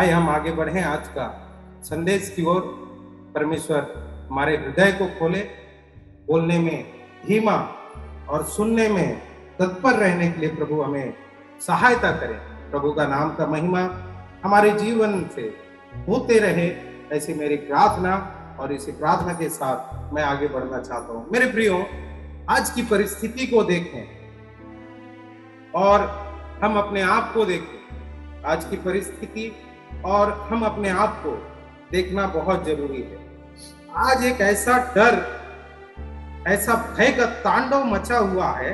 आइए हम, आगे बढ़े आज का संदेश की ओर। परमेश्वर हमारे हृदय को खोले, बोलने में धीमा और सुनने में तत्पर रहने के लिए प्रभु हमें सहायता करें। प्रभु का नाम का महिमा हमारे जीवन से होते रहे। ऐसी मेरी प्रार्थना और इसी प्रार्थना के साथ मैं आगे बढ़ना चाहता हूँ। मेरे प्रियो, आज की परिस्थिति को देखें और हम अपने आप को देखें। आज की परिस्थिति और हम अपने आप को देखना बहुत ज़रूरी है। आज एक ऐसा डर, ऐसा भय का तांडव मचा हुआ है,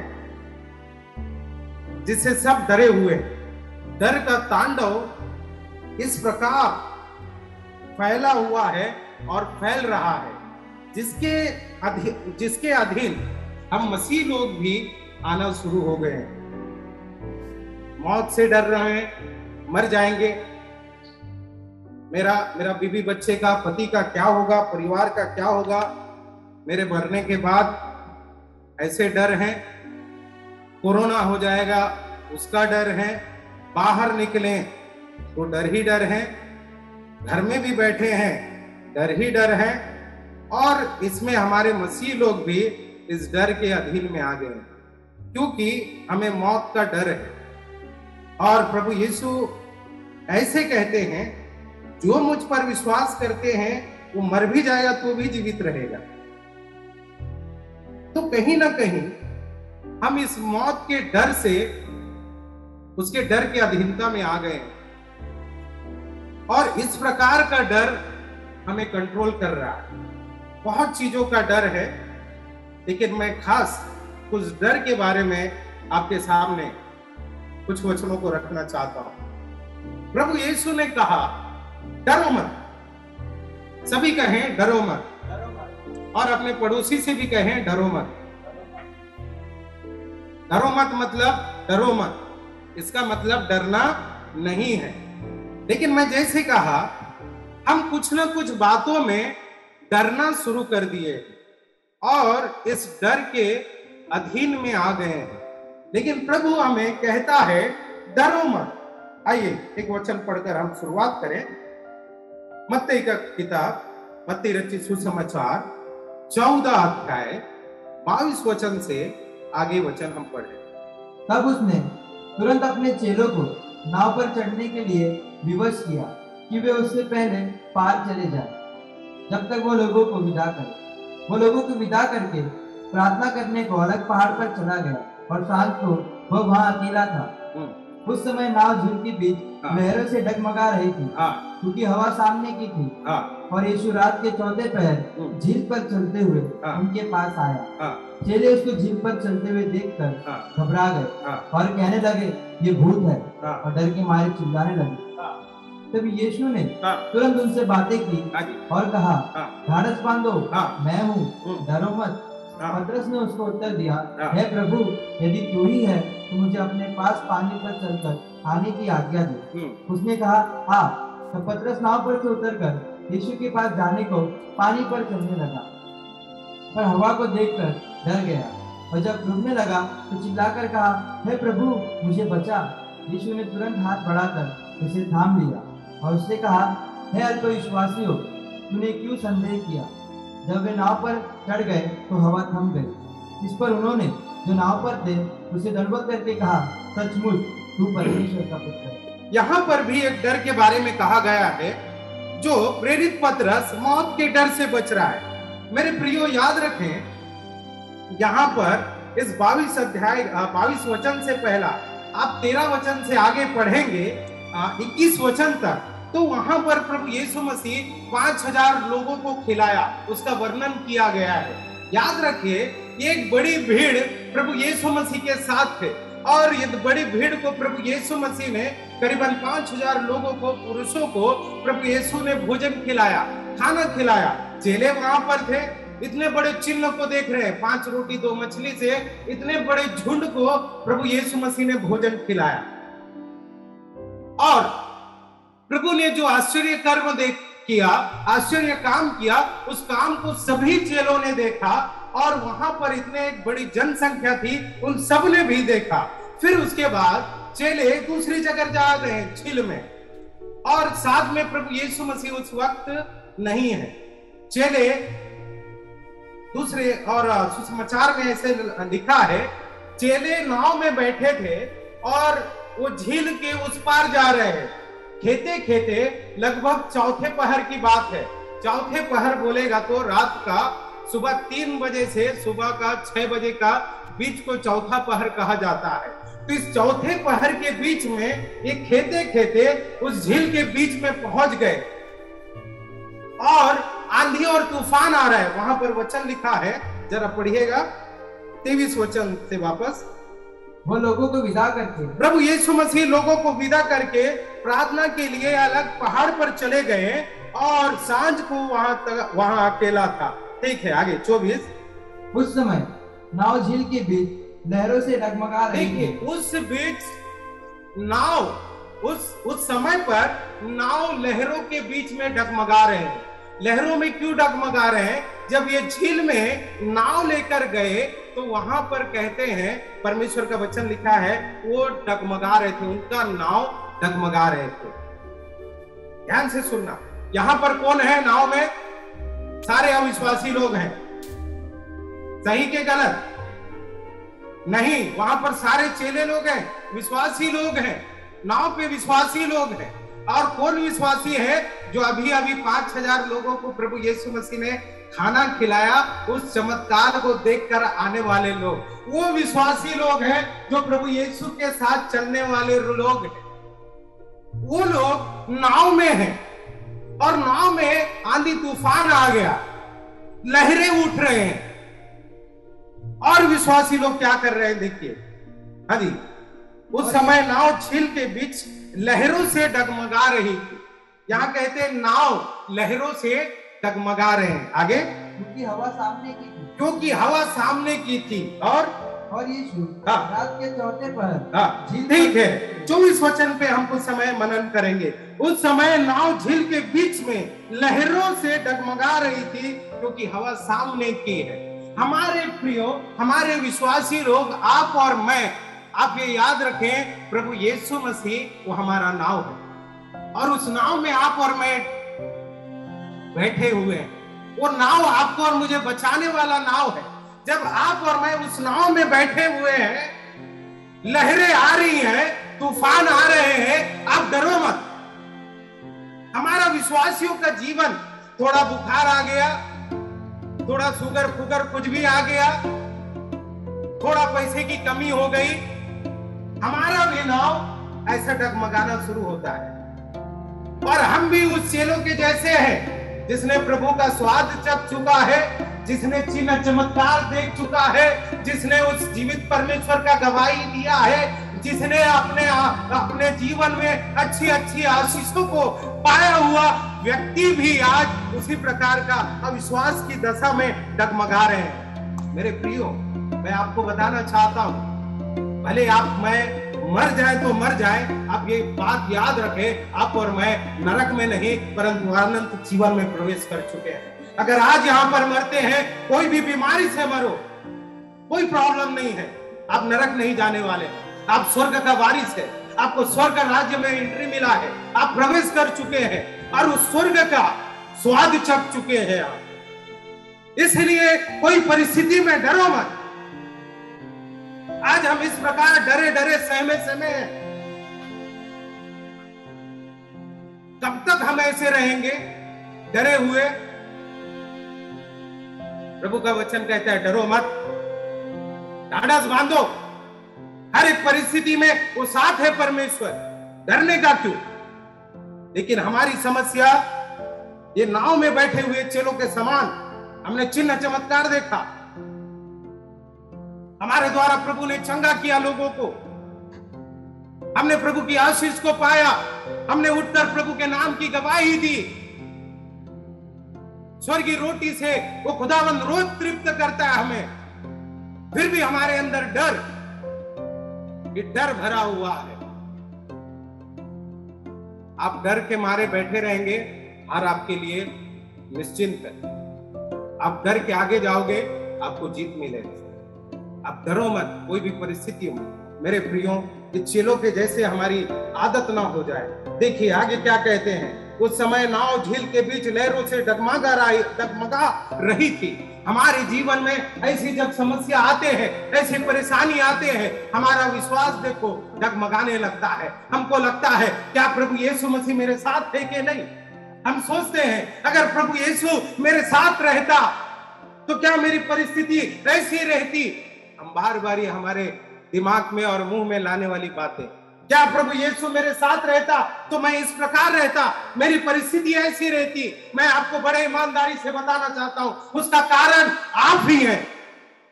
जिससे सब डरे हुए हैं। डर का तांडव इस प्रकार फैला हुआ है और फैल रहा है, जिसके अधीन जिसके अधीन हम मसीह लोग भी आना शुरू हो गए हैं। मौत से डर रहे हैं, मर जाएँगे। मेरा मेरा बीबी बच्चे का, पति का क्या होगा, परिवार का क्या होगा? मेरे मरने के बाद ऐसे डर हैं। कोरोना हो जाएगा, उसका डर है। बाहर निकले तो डर ही डर है। घर में भी बैठे हैं, डर ही डर है। और इसमें हमारे मसीह लोग भी इस डर के अधीन में आ गए क्योंकि हमें मौत का डर है। और प्रभु यीशु ऐसे कहते हैं जो मुझ पर विश्वास करते हैं, वो मर भी जाएगा तो भी जीवित रहेगा। तो कहीं ना कहीं, हम इस मौत के डर से, उसके डर के अधीनता में आ गए और इस प्रकार का डर हमें कंट्रोल कर रहा है। बहुत चीज़ों का डर है, लेकिन मैं खास कुछ डर के बारे में आपके सामने कुछ वचनों को रखना चाहता हूँ। प्रभु यीशु ने कहा डरो मत। सभी कहें डरो मत। और अपने पड़ोसी से भी कहें डरो मत। डरो मत मतलब डरो मत। इसका मतलब डरना नहीं है। लेकिन मैं जैसे कहा हम कुछ ना कुछ बातों में डरना शुरू कर दिए और इस डर के अधीन में आ गए हैं। लेकिन प्रभु हमें कहता है डरो मत। आइए एक वचन पढ़कर हम शुरुआत करें। मत्ती का किताब मत्ती रचित सुसमाचार चौदह अध्याय बाईस वचन से आगे वचन हम पढ़े तब उसने तुरंत अपने चेलों को नाव पर चढ़ने के लिए विवश किया कि वे उससे पहले पार चले जाए। जब तक वो लोगों को विदा करे वो लोगों को विदा करके प्रार्थना करने को अलग पहाड़ पर चला गया और शाम को वह वहाँ अकेला था। उस समय नाव झील के बीच हाँ। लहरों से डगमगा रही थी। हाँ। क्योंकि हवा सामने की थी। हाँ। और यीशु रात के चौथे पहर हम्म। झील पर चलते हुए हाँ। उनके पास आया। हाँ। चेले उसको झील पर चलते हुए देखकर घबरा गए और कहने लगे ये भूत है। और डर के मारे चिल्लाने लगे। तब यीशु ने तुरंत उनसे बातें की और कहा ढाढ़स बांधो मैं हूँ। हम्म, डरो मत। पतरस ने उसको उत्तर दिया हाँ। हे प्रभु यदि तू ही है तो मुझे अपने पास पानी पर चलकर आने की आज्ञा दे। हम्म, उसने कहा हाँ तो पतरस नाव पर से उतरकर यीशु के पास जाने को पानी पर चलने लगा। पर हवा को देखकर डर गया और जब डूबने लगा तो चिल्लाकर कहा, हे प्रभु, मुझे बचा। यीशु ने तुरंत हाथ बढ़ाकर उसे थाम लिया और उससे कहा, हे हो, तूने क्यों संदेह किया? जब वे नाव पर चढ़ गए तो हवा थम गई। इस पर उन्होंने जो नाव पर थे उसे दंडवत करके कहा, सचमुच, तू परमेश्वर का पुत्र है। यहाँ पर भी एक डर के बारे में कहा गया है, जो प्रेरित पत्रस मौत के डर से बच रहा है। मेरे प्रियो, याद रखें, यहाँ पर इस बाईस अध्याय बाईस वचन से पहला, आप तेरह वचन से आगे पढ़ेंगे इक्कीस वचन तक तो वहाँ पर प्रभु यीशु मसीह पाँच हज़ार लोगों को खिलाया, उसका वर्णन किया गया है। याद रखिए एक बड़ी भीड़ प्रभु यीशु मसीह के साथ थे और ये बड़ी भीड़ को प्रभु यीशु मसीह ने करीबन पाँच हज़ार लोगों को, पुरुषों को प्रभु यीशु ने भोजन खिलाया, खाना खिलाया। चेले वहाँ पर थे, इतने बड़े चिन्ह को देख रहे हैं। पाँच रोटी, दो मछली से इतने बड़े झुंड को प्रभु यीशु मसीह ने भोजन खिलाया। और प्रभु ने जो आश्चर्य कर्म देख किया, आश्चर्य काम किया, उस काम को सभी चेलों ने देखा और वहाँ पर इतने एक बड़ी जनसंख्या थी, उन सबने भी देखा। फिर उसके बाद चेले दूसरी जगह जा रहे हैं, झील में। और साथ में प्रभु यीशु मसीह उस वक्त नहीं है। चेले दूसरे और सुसमाचार में ऐसे लिखा है, चेले नाव में बैठे थे और वो झील के उस पार जा रहे हैं। खेते खेते लगभग चौथे पहर की बात है। चौथे पहर बोलेगा तो रात का सुबह तीन बजे से सुबह का छह बजे का बीच को चौथा पहर कहा जाता है। तो इस चौथे पहर के बीच में ये खेते खेते उस झील के बीच में पहुँच गए। और आंधी और तूफ़ान आ रहा है। वहाँ पर वचन लिखा है। जरा पढ़िएगा। तेवीस वचन से वापस। वो लोगों को विदा करके। प्रभु यीशु मसीह लोगों को विदा करके प्रार्थना के लिए अलग पहाड़ पर चले गए और साँझ को वहाँ तक वहाँ अकेला था। ठीक है आगे चौबीस। उस समय नाव झील के बीच लहरों से डगमगा रही देखिए उस बीच नाव उस उस समय पर नाव लहरों के बीच में डगमगा रहे हैं। लहरों में क्यों डगमगा रहे हैं? जब ये झील में नाव लेकर गए तो वहाँ पर कहते हैं परमेश्वर का वचन लिखा है वो डगमगा रहे थे उनका नाव डगमगा रहे थे। ध्यान से सुनना यहाँ पर कौन है नाव में? सारे अविश्वासी लोग हैं। सही के गलत? नहीं, वहाँ पर सारे चेले लोग हैं, विश्वासी लोग हैं, नाव पे विश्वासी लोग हैं, और कौन विश्वासी है जो अभी अभी पाँच हज़ार लोगों को प्रभु यीशु मसीह ने खाना खिलाया, उस चमत्कार को देखकर आने वाले लोग। वो विश्वासी लोग हैं जो प्रभु यीशु के साथ चलने वाले लोग हैं। वो लोग नाव में हैं, और नाव में आंधी तूफ़ान आ गया, लहरें उठ रहे हैं। और विश्वासी लोग क्या कर रहे हैं देखिए। हाँ जी। उस समय नाव झील के बीच लहरों से डगमगा रही थी। यहाँ कहते हैं नाव लहरों से डगमगा रहे हैं। आगे। क्योंकि हवा सामने की थी। क्योंकि हवा सामने की थी और और यीशु हाँ। रात के चौथे पर हाँ, ठीक है। चौबीस वचन पे हम कुछ समय मनन करेंगे। उस समय नाव झील के बीच में लहरों से डगमगा रही थी क्योंकि हवा सामने की है। हमारे प्रियो, हमारे विश्वासी लोग, आप और मैं, आप ये याद रखें, प्रभु यीशु मसीह, वो हमारा नाव है। और उस नाव में आप और मैं बैठे हुए हैं। वो नाव आपको और मुझे बचाने वाला नाव है। जब आप और मैं उस नाव में बैठे हुए हैं, लहरें आ रही हैं, तूफ़ान आ रहे हैं, आप डरो मत। हमारा विश्वासियों का जीवन थोड़ा बुखार आ गया थोड़ा शुगर फुगर कुछ भी आ गया, थोड़ा पैसे की कमी हो गई, हमारा भी नाव ऐसा डगमगाना शुरू होता है। और हम भी उस चेलों के जैसे हैं, जिसने प्रभु का स्वाद चख चुका है, जिसने चिन्ह चमत्कार देख चुका है, जिसने उस जीवित परमेश्वर का गवाही दिया है जिसने अपने अपने जीवन में अच्छी अच्छी आशीषों को पाया हुआ व्यक्ति भी आज उसी प्रकार का अविश्वास की दशा में डगमगा रहे हैं। मेरे प्रियो, मैं आपको बताना चाहता हूँ, भले आप, मैं मर जाए तो मर जाए, आप ये बात याद रखें, आप और मैं नरक में नहीं, परंतु अनंत जीवन में प्रवेश कर चुके हैं। अगर आज यहाँ पर मरते हैं, कोई भी बीमारी से मरो, कोई प्रॉब्लम नहीं है, आप नरक नहीं जाने वाले। आप स्वर्ग का वारिस है। आपको स्वर्ग राज्य में एंट्री मिला है। आप प्रवेश कर चुके हैं और उस स्वर्ग का स्वाद चख चुके हैं आप। इसलिए कोई परिस्थिति में डरो मत। आज हम इस प्रकार डरे डरे सहमे सहमे हैं। कब तक हम ऐसे रहेंगे, डरे हुए। प्रभु का वचन कहता है, डरो मत। ढाढ़स बांधो। हर एक परिस्थिति में वो साथ है परमेश्वर। डरने का क्यों? लेकिन हमारी समस्या, ये नाव में बैठे हुए चेलों के समान, हमने चिन्ह चमत्कार देखा। हमारे द्वारा प्रभु ने चंगा किया लोगों को। हमने प्रभु की आशीष को पाया। हमने उठकर प्रभु के नाम की गवाही दी। स्वर्गीय रोटी से वो खुदावंद रोज तृप्त करता है हमें। फिर भी हमारे अंदर डर डर भरा हुआ है। आप डर के मारे बैठे रहेंगे और आपके लिए निश्चिंत है। आप डर के आगे जाओगे, आपको जीत मिलेगी। अब डरो मत, कोई भी परिस्थिति में मेरे प्रियो ये चेलों के जैसे हमारी आदत ना हो जाए। देखिए, आगे क्या कहते हैं? उस समय नाव झील के बीच लहरों से डगमगा रही डगमगा रही थी। हमारे जीवन में ऐसी जब समस्या आते हैं, ऐसी परेशानी आते हैं, हमारा विश्वास देखो डगमगाने लगता है। हमको लगता है, क्या प्रभु यीशु मसीह मेरे साथ है कि नहीं? हम सोचते हैं, अगर प्रभु यीशु मेरे साथ रहता तो क्या मेरी परिस्थिति ऐसी रहती? हम बार बार हमारे दिमाग में और मुँह में लाने वाली बातें क्या प्रभु यीशु मेरे साथ रहता? तो मैं इस प्रकार रहता। मेरी परिस्थिति ऐसी रहती। मैं आपको बड़े ईमानदारी से बताना चाहता हूँ। उसका कारण आप ही हैं।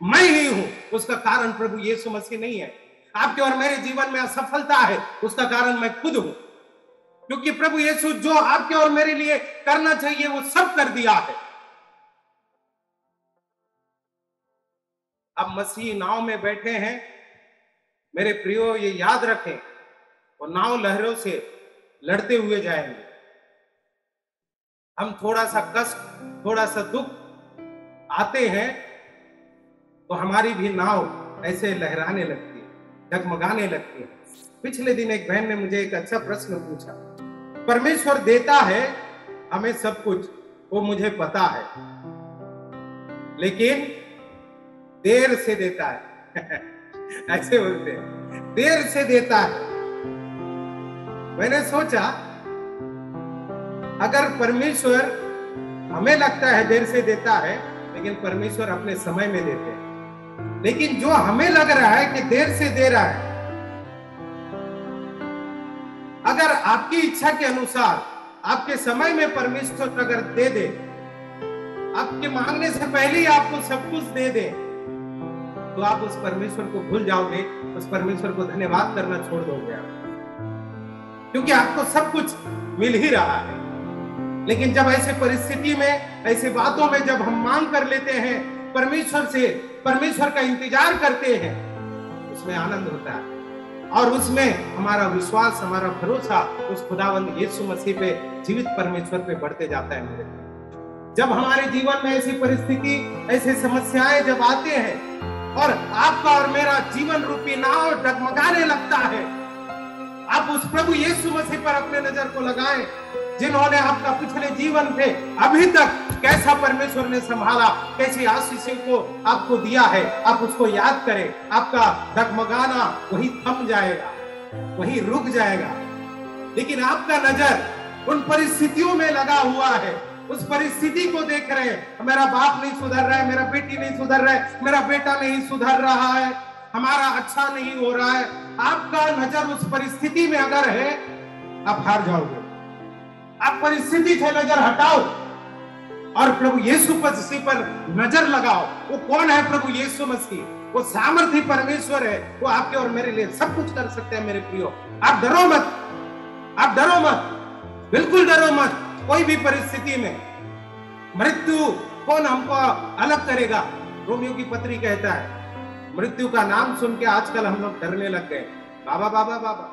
मैं ही हूँ। उसका कारण प्रभु यीशु मसीह नहीं है। आपके और मेरे जीवन में असफलता है। उसका कारण मैं खुद हूँ। क्योंकि प्रभु यीशु जो आपके और मेरे लिए करना चाहिए, वो सब कर दिया है। अब मसीह नाव में बैठे हैं। मेरे प्रियो, ये याद रखें। और नाव लहरों से लड़ते हुए जाएँगे। हम थोड़ा सा कष्ट, थोड़ा सा दुख आते हैं तो हमारी भी नाव ऐसे लहराने लगती है, डगमगाने लगती है। पिछले दिन एक बहन ने मुझे एक अच्छा प्रश्न पूछा। परमेश्वर देता है, हमें सब कुछ, वो मुझे पता है। लेकिन देर से देता है। ऐसे बोलते हैं। देर से देता है। मैंने सोचा, अगर परमेश्वर हमें लगता है देर से देता है, लेकिन परमेश्वर अपने समय में देते हैं। लेकिन जो हमें लग रहा है कि देर से दे रहा है, अगर आपकी इच्छा के अनुसार, आपके समय में परमेश्वर अगर दे दे, आपके मांगने से पहले ही आपको सब कुछ दे दे तो आप उस परमेश्वर को भूल जाओगे, उस परमेश्वर को धन्यवाद करना छोड़ दोगे आप। क्योंकि आपको सब कुछ मिल ही रहा है। लेकिन जब ऐसे परिस्थिति में, ऐसे बातों में जब हम मांग कर लेते हैं, परमेश्वर से, परमेश्वर का इंतज़ार करते हैं, उसमें आनंद होता है। और उसमें हमारा विश्वास, हमारा भरोसा उस खुदावंद यीशु मसीह पे, जीवित परमेश्वर पे बढ़ते जाता है मेरे जब हमारे जीवन में ऐसी परिस्थिति, ऐसी समस्याएँ जब आते हैं, और आपका और मेरा जीवन रूपी नाव डगमगाने लगता है आप उस प्रभु यीशु मसीह पर अपने नज़र को लगाएँ, जिन्होंने आपका पिछले जीवन पे अभी तक कैसा परमेश्वर ने संभाला, कैसी आशीषों को आपको दिया है, आप उसको याद करें, आपका डगमगाना वही थम जाएगा, वही रुक जाएगा। लेकिन आपका नज़र उन परिस्थितियों में लगा हुआ है, उस परिस्थिति को देख रहे हैं, मेरा बाप नहीं सुधर रहा है, मेरा बेटी नहीं सुधर रहा है, मेरा बेटा नहीं सुधर रहा है। हमारा अच्छा नहीं हो रहा है। आपका नज़र उस परिस्थिति में अगर है, आप हार जाओगे। आप परिस्थिति से नज़र हटाओ और प्रभु यीशु मसीह पर नज़र लगाओ। वो कौन है प्रभु यीशु मसीह? वो सामर्थ्य परमेश्वर है। वो आपके और मेरे लिए सब कुछ कर सकते हैं मेरे प्रियो। आप डरो मत। आप डरो मत। बिल्कुल डरो मत। कोई भी परिस्थिति में मृत्यु कौन हमको अलग करेगा? रोमियो की पत्री कहता है मृत्यु का नाम सुन के आजकल हम लोग डरने लग गए। बाबा बाबा बाबा।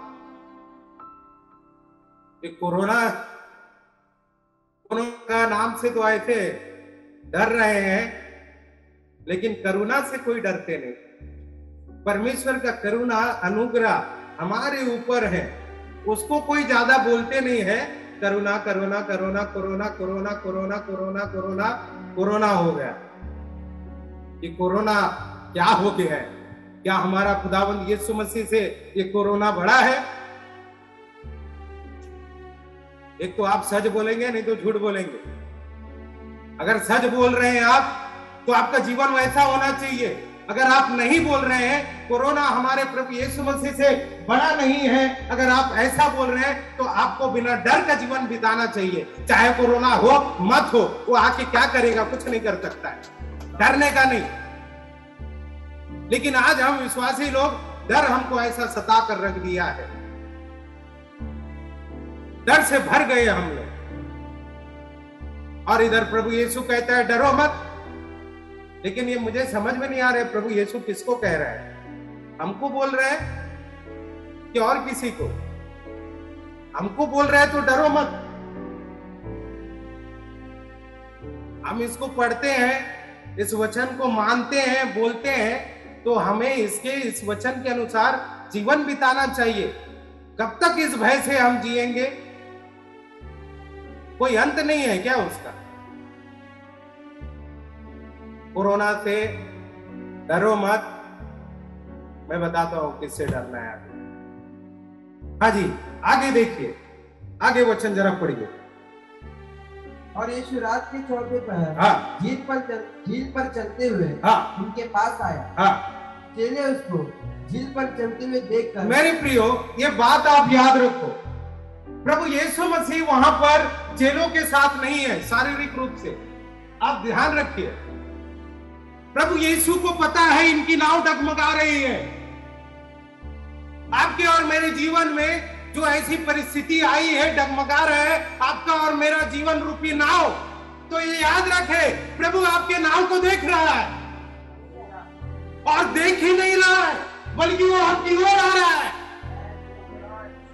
ये कोरोना कोरोना का नाम से तो ऐसे डर रहे हैं, लेकिन करुणा से कोई डरते नहीं। परमेश्वर का करुणा, अनुग्रह हमारे ऊपर है। उसको कोई ज़्यादा बोलते नहीं है, करुणा करुणा करुणा corona corona corona corona corona corona हो गया। ये कोरोना क्या हो गया है? क्या हमारा खुदाबंद यीशु मसीह से ये कोरोना बड़ा है? एक तो आप सच बोलेंगे, नहीं तो झूठ बोलेंगे। अगर सच बोल रहे हैं आप तो आपका जीवन वैसा होना चाहिए। अगर आप नहीं बोल रहे हैं, कोरोना हमारे प्रभु यीशु मसीह से बड़ा नहीं है। अगर आप ऐसा बोल रहे हैं तो आपको बिना डर का जीवन बिताना चाहिए। चाहे कोरोना हो, मत हो, वो आके क्या करेगा, कुछ नहीं कर सकता है। डरने का नहीं। लेकिन आज हम विश्वासी लोग, डर हमको ऐसा सता कर रख दिया है। डर से भर गए हम लोग। और इधर प्रभु यीशु कहता है, डरो मत। लेकिन ये मुझे समझ में नहीं आ रहा है, प्रभु यीशु किसको कह रहा है? हमको बोल रहे हैं कि और किसी को? हमको बोल रहे हैं तो डरो मत। हम इसको पढ़ते हैं, इस वचन को मानते हैं, बोलते हैं तो हमें इसके, इस वचन के अनुसार जीवन बिताना चाहिए। कब तक इस भय से हम जिएँगे? कोई अंत नहीं है क्या उसका? कोरोना से डरो मत। मैं बताता हूँ किससे डरना है। हाँ जी, आगे देखिए। आगे वचन जरा पढ़िए। और यीशु रात के चौथे पहर हाँ। झील पर चल, झील पर चलते हुए हाँ। उनके पास आया। हाँ। चेले उसको झील पर चलते हुए देखकर मेरे प्रियो ये बात आप याद रखो। प्रभु यीशु मसीह वहाँ पर चेलों के साथ नहीं है शारीरिक रूप से। आप ध्यान रखिए। प्रभु यीशु को पता है इनकी नाव डगमगा रही है। आपके और मेरे जीवन में जो ऐसी परिस्थिति आई है, डगमगा रहे आपका और मेरा जीवन रूपी नाव। तो ये याद रखे, प्रभु आपके नाव को देख रहा है। और देख ही नहीं रहा है, बल्कि वो आपकी ओर आ रहा है।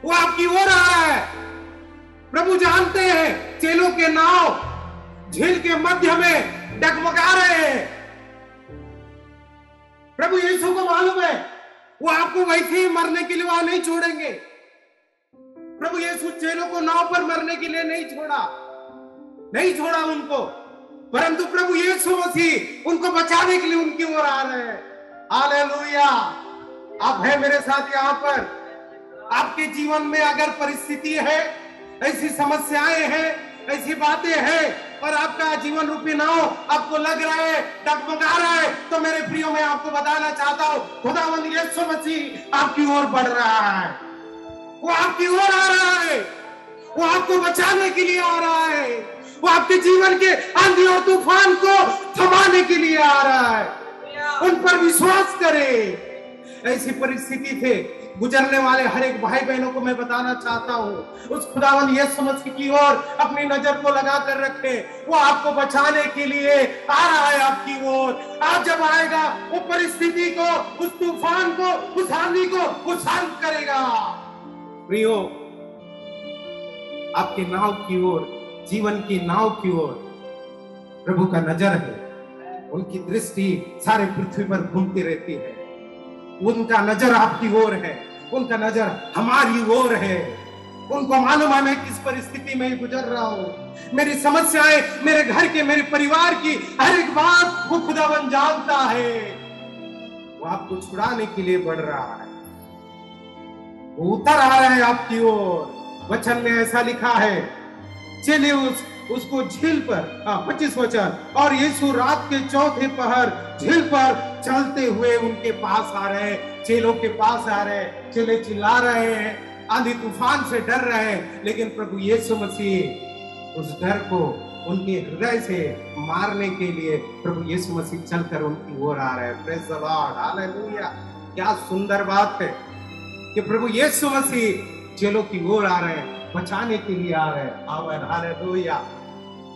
वो आपकी ओर आ रहा है। प्रभु जानते हैं, चेलों के नाव झील के मध्य में डगमगा रहे हैं। प्रभु यीशु को मालूम है, वो आपको वैसे ही मरने के लिए वहाँ नहीं छोड़ेंगे। प्रभु यीशु चेलों को नाव पर मरने के लिए नहीं छोड़ा। नहीं छोड़ा उनको। परंतु प्रभु यीशु मसीह उनको बचाने के लिए उनकी ओर आ रहे हैं। हालेलुया। आप है मेरे साथ यहाँ पर। आपके जीवन में अगर परिस्थिति है, ऐसी समस्याएँ हैं, ऐसी बातें हैं, और आपका जीवन रूपी नाव आपको लग रहा है, डगमगा रहा है तो मेरे प्रियो, मैं आपको बताना चाहता हूँ, खुदावंद यीशु मसीह आपकी ओर बढ़ रहा है। वो आपकी ओर आ रहा है। वो आपको बचाने के लिए आ रहा है। वो आपके जीवन के आंधी और तूफ़ान को थमाने के लिए आ रहा है। उन पर विश्वास करे। ऐसी परिस्थिति थे गुजरने वाले हर एक भाई बहनों को मैं बताना चाहता हूँ। उस खुदावन ये समझ की ओर अपनी नज़र को लगा कर रखे। वो आपको बचाने के लिए आ रहा है आपकी ओर। आप जब आएगा, वो परिस्थिति को, उस तूफ़ान को, उस आंधी को वो शांत करेगा। प्रियो, आपके नाव की ओर, जीवन की नाव की ओर प्रभु का नज़र है। उनकी दृष्टि सारे पृथ्वी पर घूमती रहती है। उनका नज़र आपकी ओर है। उनका नज़र हमारी ओर है। उनको मालूम है मैं किस परिस्थिति में गुजर रहा हूँ। मेरी समस्याएँ मेरे घर के, मेरे परिवार की, हर एक बात वो खुदावन जानता है। वो आपको छुड़ाने के लिए बढ़ रहा है। उतर आ रहे हैं आपकी ओर। वचन में ऐसा लिखा है चले उस, उसको झील पर हाँ पच्चीस वचन, और यीशु रात के चौथे पहर झील पर चलते हुए उनके पास आ रहे हैं। चेलों के पास आ रहे हैं चेले चिल्ला रहे हैं, आंधी तूफ़ान से डर रहे हैं, लेकिन प्रभु यीशु मसीह उस डर को उनके हृदय से मारने के लिए प्रभु यीशु मसीह चलकर उनकी ओर आ रहे हैं। क्या सुंदर बात है। कि प्रभु यीशु मसीह चेलों की ओर आ रहे हैं, बचाने के लिए आ रहे हैं। आवन हालेलुया।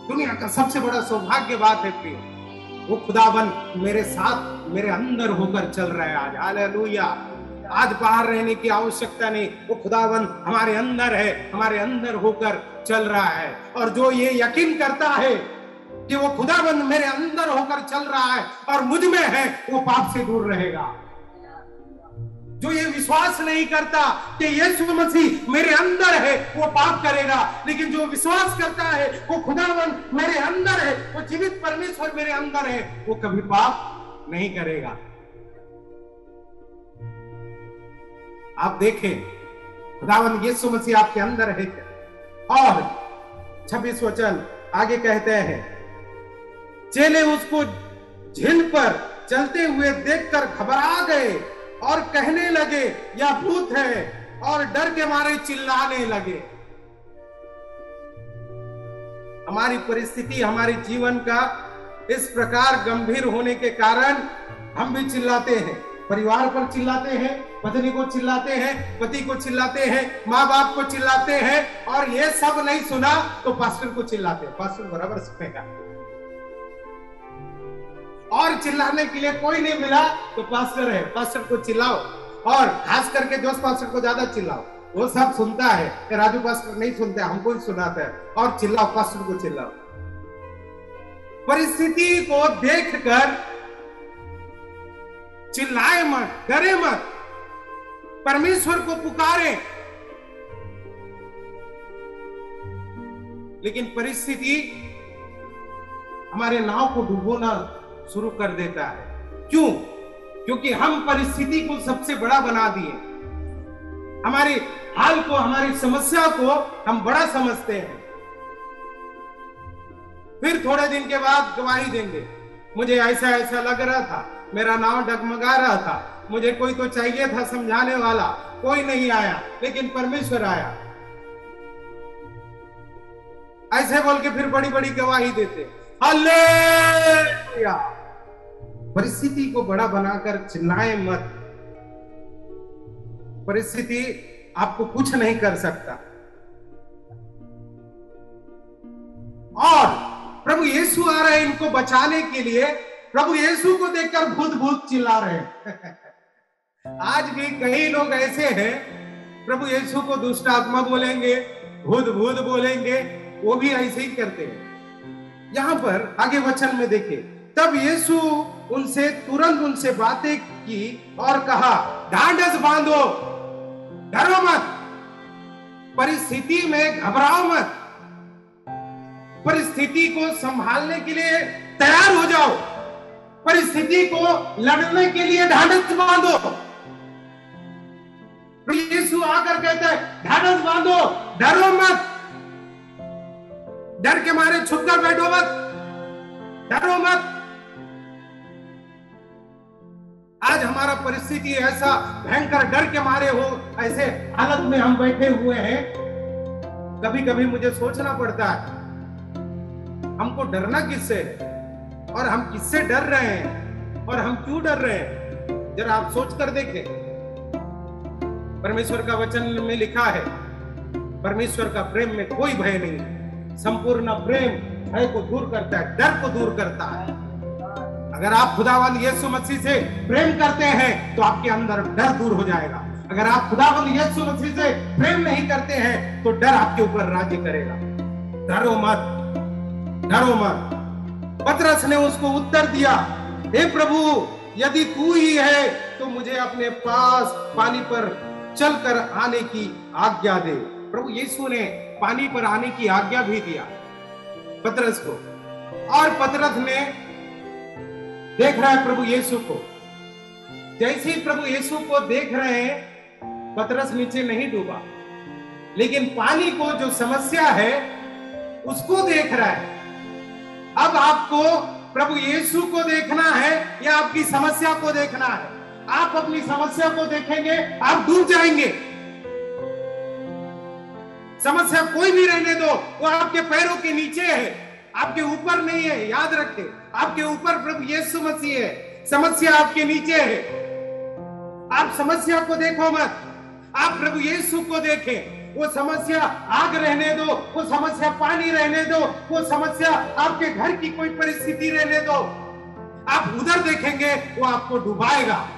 दुनिया का सबसे बड़ा सौभाग्य बात है प्रिय वो खुदावन मेरे साथ, मेरे अंदर होकर चल रहा है आज। हालेलुया। आज बाहर रहने की आवश्यकता नहीं। वो खुदावन हमारे अंदर है, हमारे अंदर होकर चल रहा है। और जो ये यकीन करता है कि वो खुदाबंद मेरे अंदर होकर चल रहा है और मुझमें है, वो पाप से दूर रहेगा। जो ये विश्वास नहीं करता कि यीशु मसीह मेरे अंदर है, वो पाप करेगा। लेकिन जो विश्वास करता है, वो खुदावन मेरे अंदर है, वो जीवित परमेश्वर मेरे अंदर है, वो कभी पाप नहीं करेगा। आप देखें, खुदावन यीशु मसीह आपके अंदर है और छब्बीस वचन आगे कहते हैं, चेले उसको झील पर चलते हुए देखकर घबरा गए। और कहने लगे, यह भूत है, और डर के मारे चिल्लाने लगे। हमारी परिस्थिति, हमारे जीवन का इस प्रकार गंभीर होने के कारण हम भी चिल्लाते हैं। परिवार पर चिल्लाते हैं, पत्नी को चिल्लाते हैं, पति को चिल्लाते हैं माँ बाप को चिल्लाते हैं, और ये सब नहीं सुना तो पास्टर को चिल्लाते हैं। पास्टर बराबर सुनेगा और चिल्लाने के लिए कोई नहीं मिला तो पास्टर है। पास्टर को चिल्लाओ और खास करके जोश पास्टर को ज़्यादा चिल्लाओ। वो सब सुनता है राजू पास्टर नहीं सुनते, हमको ही सुनाता है। और चिल्लाओ, पास्टर को चिल्लाओ। परिस्थिति को देखकर चिल्लाए मत, डरे मत। परमेश्वर को पुकारे। लेकिन परिस्थिति हमारे नाव को डुबोना शुरू कर देता है। क्यों? क्योंकि हम परिस्थिति को सबसे बड़ा बना दिए। हमारे हाल को, हमारी समस्या को हम बड़ा समझते हैं। फिर थोड़े दिन के बाद गवाही देंगे। मुझे ऐसा ऐसा लग रहा था। मेरा नाव डगमगा रहा था। मुझे कोई तो चाहिए था समझाने वाला। कोई नहीं आया, लेकिन परमेश्वर आया। ऐसे बोल के फिर बड़ी बड़ी गवाही देते। हालेलुया! परिस्थिति को बड़ा बनाकर चिल्लाए मत। परिस्थिति आपको कुछ नहीं कर सकता। और प्रभु यीशु आ रहे हैं इनको बचाने के लिए। प्रभु यीशु को देखकर भूत भूत चिल्ला रहे हैं। आज भी कई लोग ऐसे हैं। प्रभु यीशु को दुष्ट आत्मा बोलेंगे भूत भूत बोलेंगे, वो भी ऐसे ही करते हैं। यहाँ पर आगे वचन में देखे तब यीशु उनसे तुरंत उनसे बातें की और कहा, ढांढस बांधो, डरो मत, परिस्थिति में घबराओ मत। परिस्थिति को संभालने के लिए तैयार हो जाओ। परिस्थिति को लड़ने के लिए ढांढस बांधो। यीशु आकर कहते हैं, ढांढस बांधो, डरो मत। डर के मारे छुपकर बैठो मत। डरो मत। आज हमारा परिस्थिति ऐसा भयंकर डर के मारे हो, ऐसे हालत में हम बैठे हुए हैं। कभी कभी मुझे सोचना पड़ता है, हमको डरना किससे? और हम किससे डर रहे हैं? और हम क्यों डर रहे हैं? जरा आप सोच कर देखें। परमेश्वर का वचन में लिखा है, परमेश्वर का प्रेम में कोई भय नहीं। संपूर्ण प्रेम भय को दूर करता है, डर को दूर करता है। अगर आप खुदावन यीशु मसीह से प्रेम करते हैं तो आपके अंदर डर दूर हो जाएगा। अगर आप खुदावन यीशु मसीह से प्रेम नहीं करते हैं तो डर आपके ऊपर राज्य करेगा। डरो मत। डरो मत। पतरस ने उसको उत्तर दिया, हे प्रभु, यदि तू ही है तो मुझे अपने पास पानी पर चलकर आने की आज्ञा दे। प्रभु यीशु ने पानी पर आने की आज्ञा भी दिया पतरस को। और पतरस ने देख रहा है प्रभु यीशु को। जैसे ही प्रभु यीशु को देख रहे हैं, पतरस नीचे नहीं डूबा। लेकिन पानी को जो समस्या है, उसको देख रहा है। अब आपको प्रभु यीशु को देखना है या आपकी समस्या को देखना है? आप अपनी समस्या को देखेंगे, आप डूब जाएँगे। समस्या कोई भी रहने दो, वो आपके पैरों के नीचे है, आपके ऊपर नहीं है, याद रखें। आपके ऊपर प्रभु यीशु मसीह है। समस्या आपके नीचे है। आप समस्या को देखो मत। आप प्रभु यीशु को देखें। वो समस्या आग रहने दो, वो समस्या पानी रहने दो, वो समस्या आपके घर की कोई परिस्थिति रहने दो। आप उधर देखेंगे, वो आपको डुबाएगा।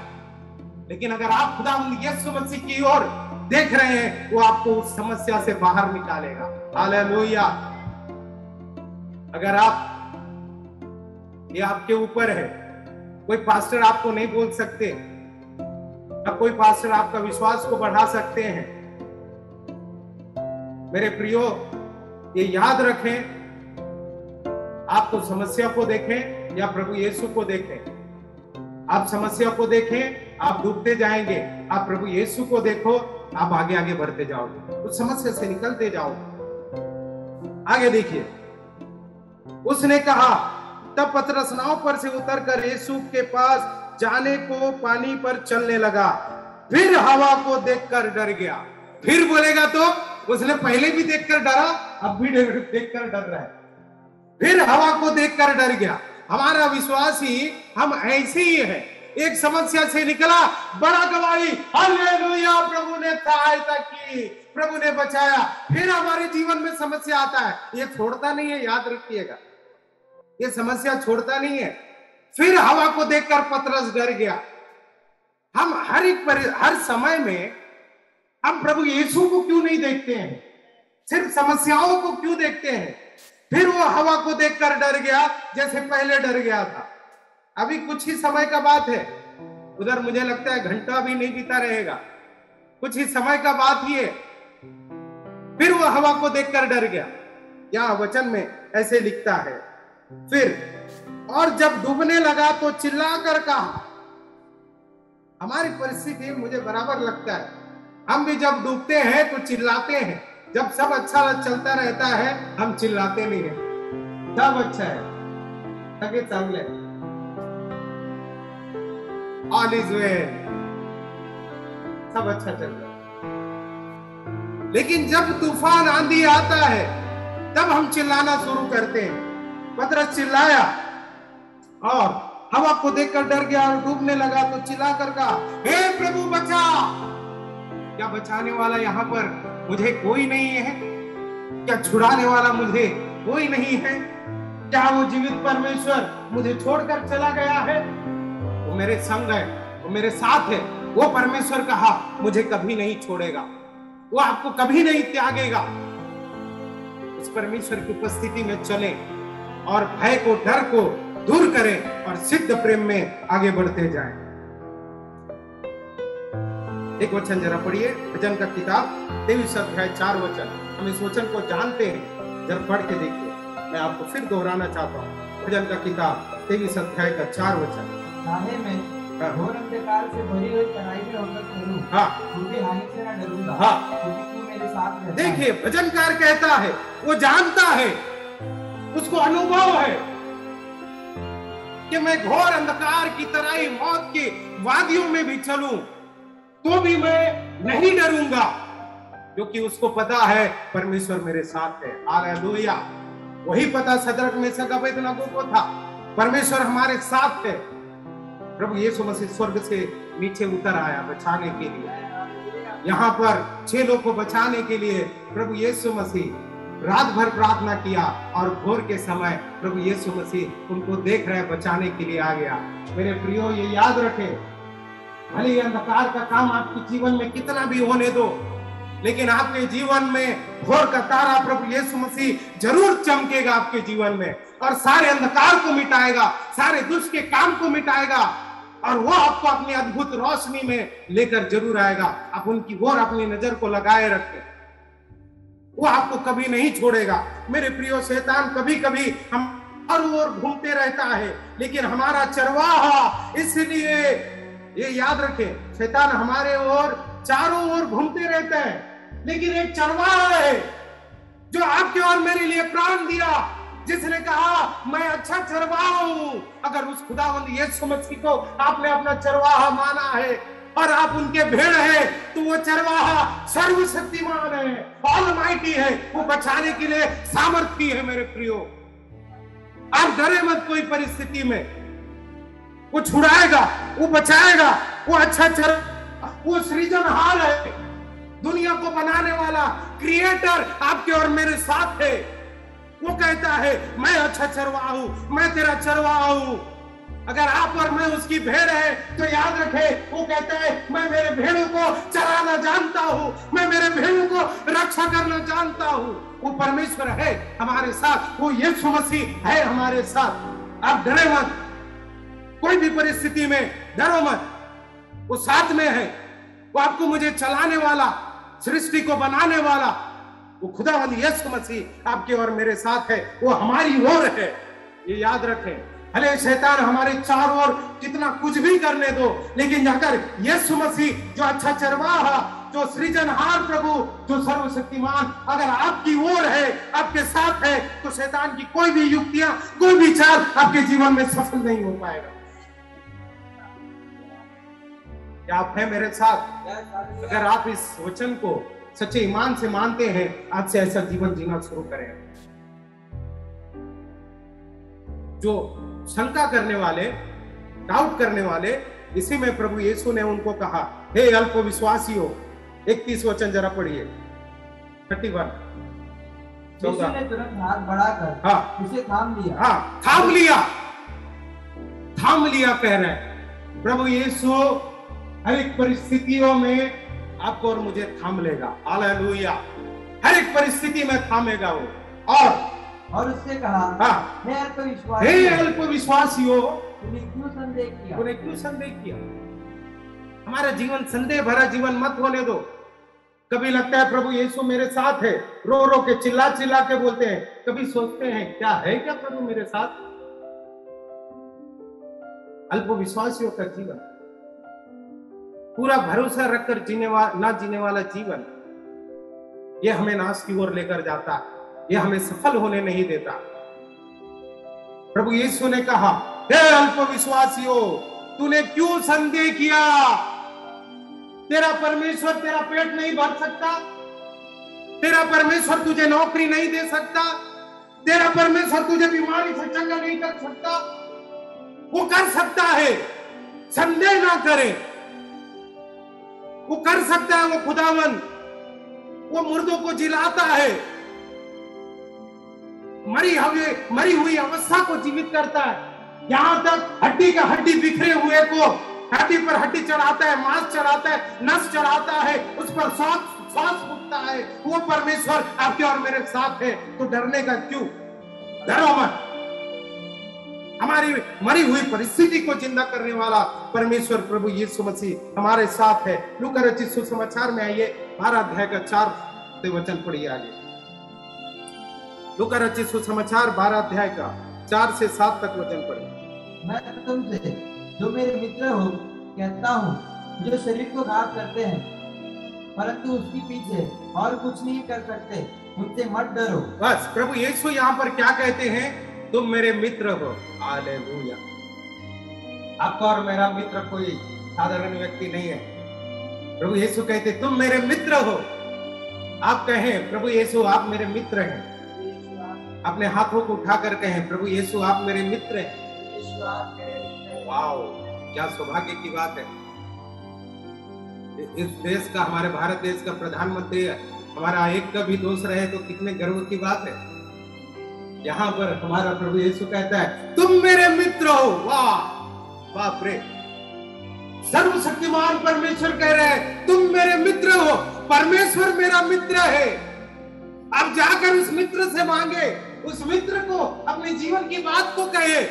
लेकिन अगर आप खुदा यीशु मसीह की ओर देख रहे हैं, वो आपको उस समस्या से बाहर निकालेगा। हालेलुया। अगर आप ये आपके ऊपर है। कोई पास्टर आपको नहीं बोल सकते। अब कोई पास्टर आपका विश्वास को बढ़ा सकते हैं। मेरे प्रियो, ये याद रखें। आपको समस्या को देखें या प्रभु यीशु को देखें। आप समस्या को देखें, आप डूबते जाएँगे। आप प्रभु यीशु को देखो, आप आगे आगे बढ़ते जाओगे। उस समस्या से निकलते जाओगे। आगे देखिए। उसने कहा तब पतरस नाव पर से उतरकर यीशु के पास जाने को पानी पर चलने लगा। फिर हवा को देखकर डर गया। फिर बोलेगा तो उसने पहले भी देखकर डरा, अब भी देखकर डर रहा है। फिर हवा को देखकर डर गया। हमारा विश्वास ही हम ऐसे ही है। एक समस्या से निकला, बड़ा गवाही। हालेलुया, प्रभु ने सहायता की, प्रभु ने बचाया। फिर हमारे जीवन में समस्या आता है। ये छोड़ता नहीं है, याद रखिएगा। ये समस्या छोड़ता नहीं है। फिर हवा को देखकर पतरस डर गया। हम हर एक हर समय में हम प्रभु यीशु को क्यों नहीं देखते हैं? सिर्फ़ समस्याओं को क्यों देखते हैं? फिर वो हवा को देखकर डर गया, जैसे पहले डर गया था। अभी कुछ ही समय का बात है। उधर मुझे लगता है घंटा भी नहीं बीता रहेगा। कुछ ही समय का बात ही है। फिर वो हवा को देखकर डर गया। यहाँ वचन में ऐसे लिखता है। फिर, और जब डूबने लगा तो चिल्लाकर कहा, हमारी परिस्थिति मुझे बराबर लगता है। हम भी जब डूबते हैं तो चिल्लाते हैं। जब सब अच्छा चलता रहता है, हम चिल्लाते नहीं है। सब अच्छा है। सगळे चांगले। ऑल इज़ वेल सब अच्छा चल रहा लेकिन जब तूफ़ान आंधी आता है, तब हम चिल्लाना शुरू करते हैं। पतरस चिल्लाया। और हवा को देखकर डर गया और डूबने लगा तो चिल्ला कर कहा, हे प्रभु, बचा! क्या बचाने वाला यहाँ पर मुझे कोई नहीं है? क्या छुड़ाने वाला मुझे कोई नहीं है? क्या वो जीवित परमेश्वर मुझे छोड़कर चला गया है? वो मेरे संग है, वो मेरे साथ है। वो परमेश्वर कहा मुझे कभी नहीं छोड़ेगा। वो आपको कभी नहीं त्यागेगा। उस परमेश्वर की उपस्थिति में चले। और भय को डर को दूर करें और सिद्ध प्रेम में आगे बढ़ते जाएँ। एक वचन जरा पढ़िए भजन का किताब तेईस अध्याय चार वचन। हम इस वचन को जानते हैं जरा पढ़ के देखिए। मैं आपको फिर दोहराना चाहता हूँ। भजन का किताब तेईस अध्याय का चार वचन। चाहे मैं हाँ। घोर अंधकार से भरी हुई तराई में होकर चलूँ हाँ। क्योंकि हानि से न डरूँगा। हाँ। क्योंकि तू मेरे साथ रहता देखिए भजनकार कहता है वो जानता है उसको अनुभव है कि मैं घोर अंधकार की तरह ही मौत के वादियों में भी चलूँ तो भी मैं नहीं डरूँगा, क्योंकि उसको पता है परमेश्वर मेरे साथ है। हालेलुया। वही पता सदरक में से अबेदनगो को था। परमेश्वर हमारे साथ है। प्रभु यीशु मसीह स्वर्ग से नीचे उतर आया बचाने के लिए। यहाँ पर छह लोग को बचाने के लिए प्रभु यीशु मसीह रात भर प्रार्थना किया और भोर के समय प्रभु यीशु मसीह उनको देख रहे बचाने के लिए आ गया। मेरे प्रियो, ये याद रखें, भले ही अंधकार का काम आपके जीवन में कितना भी होने दो, लेकिन आपके जीवन में भोर का तारा प्रभु यीशु मसीह ज़रूर चमकेगा आपके जीवन में और सारे अंधकार को मिटाएगा, सारे दुष्ट के काम को मिटाएगा और वो आपको अपनी अद्भुत रोशनी में लेकर ज़रूर आएगा। आप उनकी ओर अपनी नज़र को लगाए रखें। वो आपको कभी नहीं छोड़ेगा। मेरे प्रियो, शैतान कभी कभी हम हर ओर घूमते रहता है, लेकिन हमारा चरवाहा इसलिए ये याद रखें, शैतान हमारे ओर चारों ओर घूमते रहते हैं, लेकिन एक चरवाहा है जो आपके और मेरे लिए प्राण दिया, जिसने कहा, मैं अच्छा चरवाहा हूँ। अगर उस खुदावंद यीशु मसीह को आपने अपना चरवाहा माना है और आप उनके भेड़ है तो वो चरवाहा सर्वशक्तिमान है ऑलमाइटी है। वो बचाने के लिए सामर्थ्य है मेरे प्रियो। आप डरे मत कोई परिस्थिति में। वो छुड़ाएगा, वो बचाएगा, वो अच्छा चर, वो सृजनहार है। दुनिया को बनाने वाला क्रिएटर आपके और मेरे साथ है। वो कहता है, मैं अच्छा चरवाहा हूँ, मैं तेरा चरवाहा हूँ। अगर आप और मैं उसकी भेड़ है तो याद रखे, वो कहता है, मैं मेरे भेड़ों को चराना जानता हूँ, मैं मेरे भेड़ों को रक्षा करना जानता हूँ। वो परमेश्वर है हमारे साथ, वो यीशु मसीह है हमारे साथ। आप डरे मत, कोई भी परिस्थिति में डरो मत। वो साथ में है, वो आपको मुझे चलाने वाला, सृष्टि को बनाने वाला, वो खुदावंद यीशु मसीह आपके और मेरे साथ है, वो हमारी ओर है। ये याद रखें भले शैतान, हमारे चारों ओर कितना कुछ भी करने दो, लेकिन अगर यीशु मसीह जो अच्छा चरवाहा जो सृजनहार प्रभु, जो सर्वशक्तिमान, अगर आपकी ओर है, आपके साथ है तो शैतान की कोई भी युक्तियाँ, कोई भी चाल आपके जीवन में सफल नहीं हो पाएगा। क्या आप हैं मेरे साथ? अगर आप इस वचन को सच्चे ईमान से मानते हैं आज से ऐसा जीवन जीना शुरू करें। जो शंका करने वाले डाउट करने वाले इसी में प्रभु यीशु ने उनको कहा हे अल्प विश्वासियों इकतीस वचन जरा पढ़िए। थर्टी वन हाथ बढ़ाकर हाँ। उसे थाम लिया। हाँ थाम लिया। थाम लिया कह रहे हैं। प्रभु यीशु हर एक परिस्थितियों में आपको और मुझे थाम लेगा। हालेलुया। हर एक परिस्थिति में थामेगा वो। और और उससे कहा हाँ। हे अल्प विश्वास हे। अल्प विश्वासियों तूने क्यों संदेह किया? क्यों संदेह किया? हमारा जीवन संदेह भरा जीवन मत होने दो। कभी लगता है प्रभु यीशु मेरे साथ है। रो रो के चिल्ला चिल्ला के बोलते हैं। कभी सोचते हैं क्या है क्या प्रभु मेरे साथ? अल्प विश्वासियों का जीवन। पूरा भरोसा रखकर जीने वाला ना जीने वाला जीवन ये हमें नाश की ओर लेकर जाता ये हमें सफल होने नहीं देता। प्रभु यीशु ने कहा, हे अल्प विश्वासियों तूने क्यों संदेह किया? तेरा परमेश्वर तेरा पेट नहीं भर सकता। तेरा परमेश्वर तुझे नौकरी नहीं दे सकता। तेरा परमेश्वर तुझे बीमारी से चंगा नहीं कर सकता। वो कर सकता है, संदेह ना करे। वो कर सकता है, वो खुदावन। वो मुर्दों को जिलाता है। मरी हुए मरी हुई अवस्था को जीवित करता है। यहाँ तक हड्डी का हड्डी बिखरे हुए को हड्डी पर हड्डी चढ़ाता है, मांस चढ़ाता है, नस चढ़ाता है, उस पर सांस सांस फूकता है। वो परमेश्वर आपके और मेरे साथ है। तो डरने का क्यों? डरो मत। हमारी मरी हुई परिस्थिति को ज़िंदा करने वाला परमेश्वर प्रभु यीशु मसीह हमारे साथ है। लुका रचित सुसमाचार में आइए। बारह अध्याय का चार वचन पढ़िए आगे। लुका रचित सुसमाचार बारह अध्याय का चार से सात तक वचन पढ़िए मैं तुमसे जो मेरे मित्र हो कहता हूँ जो शरीर को घात करते हैं परंतु उसके पीछे और कुछ नहीं कर सकते उनसे मत डरो। बस प्रभु यीशु यहाँ पर क्या कहते हैं? तुम मेरे मित्र हो। हालेलुया। आपका और मेरा मित्र कोई साधारण व्यक्ति नहीं है। प्रभु यीशु कहते तुम मेरे मित्र हो। आप कहें प्रभु यीशु आप मेरे मित्र हैं। अपने हाथों को उठाकर कहें प्रभु यीशु आप मेरे मित्र हैं। वाओ क्या सौभाग्य की बात है। इस देश का हमारे भारत देश का प्रधानमंत्री हमारा एक का भी दोष रहे तो कितने गर्व की बात है। यहाँ पर हमारा प्रभु यीशु कहता है तुम मेरे मित्र हो। वाह बाप रे। सर्वशक्तिमान परमेश्वर कह रहे हैं तुम मेरे मित्र हो परमेश्वर मेरा मित्र है। अब जाकर उस मित्र से मांगे। उस मित्र को अपने जीवन की बात को कहे।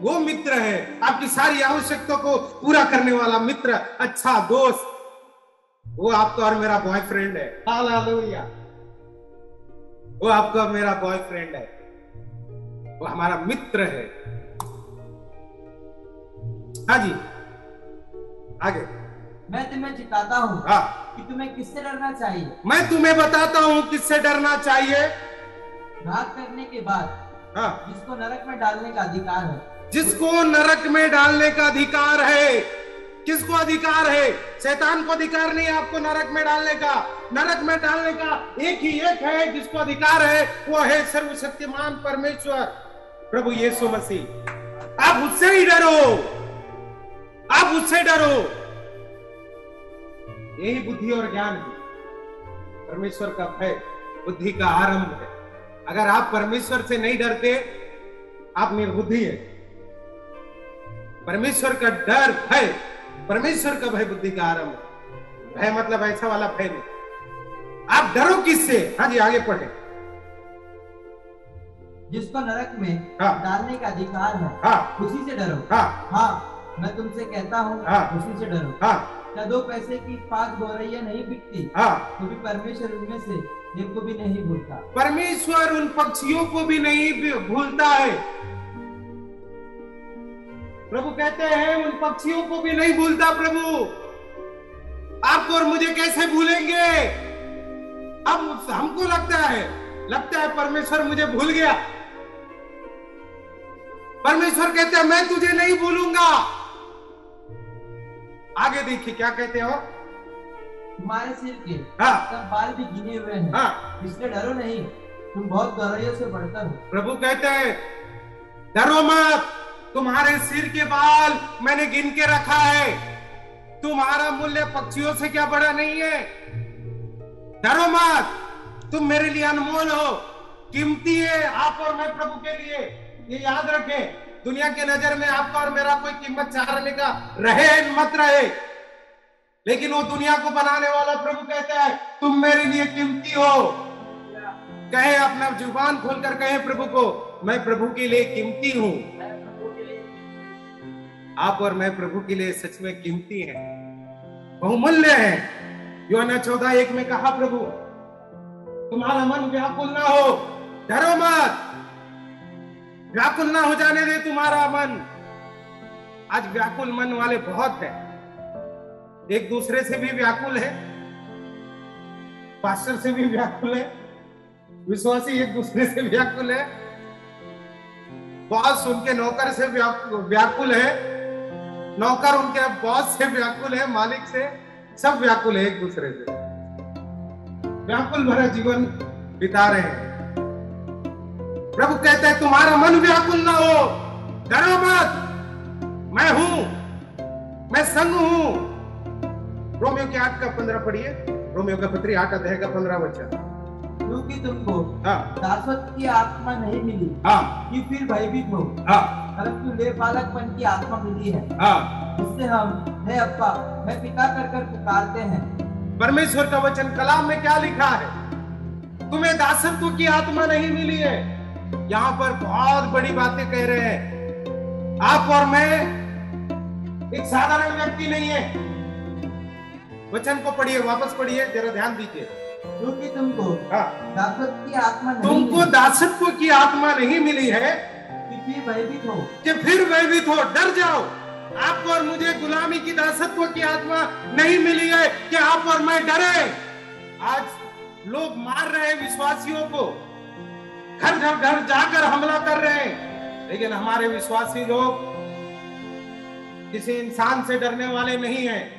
वो मित्र है आपकी सारी आवश्यकता को पूरा करने वाला मित्र अच्छा दोस्त। वो आपका और मेरा बॉयफ्रेंड है। हालेलुया वो आपका और मेरा बॉयफ्रेंड है। वो हमारा मित्र है। हाँ जी। आगे। मैं तुम्हें चिताता हूँ हाँ। कि तुम्हें किससे डरना चाहिए? मैं तुम्हें बताता हूँ किससे डरना चाहिए। घात करने के बाद हाँ। जिसको नरक में डालने का अधिकार है जिसको नरक में डालने का अधिकार है। किसको अधिकार है? शैतान को अधिकार नहीं है आपको नरक में डालने का। नरक में डालने का एक ही एक है जिसको अधिकार है वो है सर्वशक्तिमान परमेश्वर प्रभु यीशु मसीह। आप उससे ही डरो। आप उससे डरो। यही बुद्धि और ज्ञान है। परमेश्वर का भय बुद्धि का आरंभ है। अगर आप परमेश्वर से नहीं डरते आप निर्बुद्धि है। परमेश्वर का डर भय परमेश्वर का भय बुद्धि का आरंभ। भय मतलब ऐसा वाला भय नहीं। आप डरो किससे? हाँ जी आगे पढ़े। जिसको नरक में हाँ। डालने का अधिकार है हाँ। उसी से डरो। हाँ। हाँ मैं तुमसे कहता हूँ हाँ। उसी से डरो। हाँ। क्या दो पैसे की पाँच गौरैया नहीं बिकती? हाँ। तो भी परमेश्वर उनमें से को भी नहीं भूलता। परमेश्वर उन पक्षियों को भी नहीं भूलता है। प्रभु कहते हैं, उन पक्षियों को भी नहीं भूलता प्रभु। आपको और मुझे कैसे भूलेंगे? अब हमको लगता है लगता है परमेश्वर मुझे भूल गया। परमेश्वर कहते हैं, मैं तुझे नहीं भूलूँगा। आगे देखिए, क्या कहते हो तुम्हारे सिर के हाँ। सब बाल भी गिने हुए हैं। हाँ। इसलिए डरो नहीं। तुम बहुत गौरैयों से बढ़कर हो। प्रभु कहते हैं डरो मत। तुम्हारे सिर के बाल मैंने गिन के रखा है। तुम्हारा मूल्य पक्षियों से क्या बड़ा नहीं है? डरो मत। तुम मेरे लिए अनमोल हो। कीमती है आप और मैं प्रभु के लिए। ये याद रखें दुनिया के नज़र में आपका और मेरा कोई कीमत चाहने का रहे मत रहे। लेकिन वो दुनिया को बनाने वाला प्रभु कहता है, तुम मेरे लिए कीमती हो। कहे अपना ज़ुबान खोलकर कहे प्रभु को, मैं प्रभु के लिए कीमती हूँ। आप और मैं प्रभु के लिए सच में कीमती हैं। बहुमूल्य है। योना चौदह एक में कहा, प्रभु, तुम्हारा मन व्याकुल ना हो, डरो मत। व्याकुल ना हो जाने दे तुम्हारा मन। आज व्याकुल मन वाले बहुत है। एक दूसरे से भी व्याकुल है, पास्टर से भी व्याकुल है, विश्वासी एक दूसरे से व्याकुल है, बॉस उनके नौकर से व्याकुल है, नौकर उनके बॉस से व्याकुल है, मालिक से सब व्याकुल है एक दूसरे से। व्याकुल भरा जीवन बिता रहे हैं। प्रभु कहते हैं, तुम्हारा मन व्याकुल ना हो, डरो मत। मैं हूँ, मैं संग हूँ रोमियो के आठ का पंद्रह पढ़िए। रोमियो का पत्री आठ अध्याय का पंद्रह वचन। क्योंकि तुमको हाँ। दासत्व की आत्मा नहीं मिली हाँ। कि फिर भयभीत हो। हाँ। परंतु ले बालकपन की आत्मा मिली है। हाँ। जिससे हम हे अप्पा मैं पिता कर कर पुकारते हैं। परमेश्वर का वचन कलाम में क्या लिखा है? तुम्हें दासत्व की आत्मा नहीं मिली है। यहाँ पर बहुत बड़ी बातें कह रहे हैं। आप और मैं एक साधारण व्यक्ति नहीं है। वचन को पढ़िए वापस पढ़िए जरा ध्यान दीजिए। क्योंकि तुमको हाँ। दासत्व की आत्मा नहीं तुमको दासत्व की आत्मा नहीं मिली है। कि फिर भयभीत हो। कि फिर भयभीत हो डर जाओ। आपको और मुझे गुलामी की दासत्व की आत्मा नहीं मिली है कि आप और मैं डरे। आज लोग मार रहे हैं विश्वासियों को। घर घर घर जाकर हमला कर रहे हैं। लेकिन हमारे विश्वासी लोग किसी इंसान से डरने वाले नहीं हैं।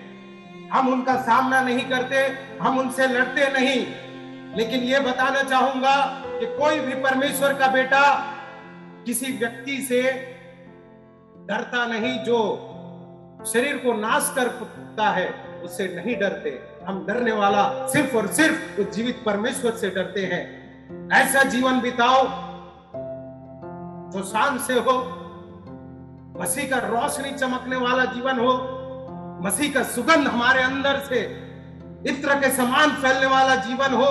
हम उनका सामना नहीं करते, हम उनसे लड़ते नहीं। लेकिन ये बताना चाहूँगा कि कोई भी परमेश्वर का बेटा किसी व्यक्ति से डरता नहीं, जो शरीर को नाश कर सकता है, उससे नहीं डरते। हम डरने वाला सिर्फ़ और सिर्फ़ उस जीवित परमेश्वर से डरते हैं। ऐसा जीवन बिताओ, जो शांत से हो, मसीह का रोशनी चमकने वाला जीवन हो मसीह का सुगंध हमारे अंदर से इत्र के समान फैलने वाला जीवन हो,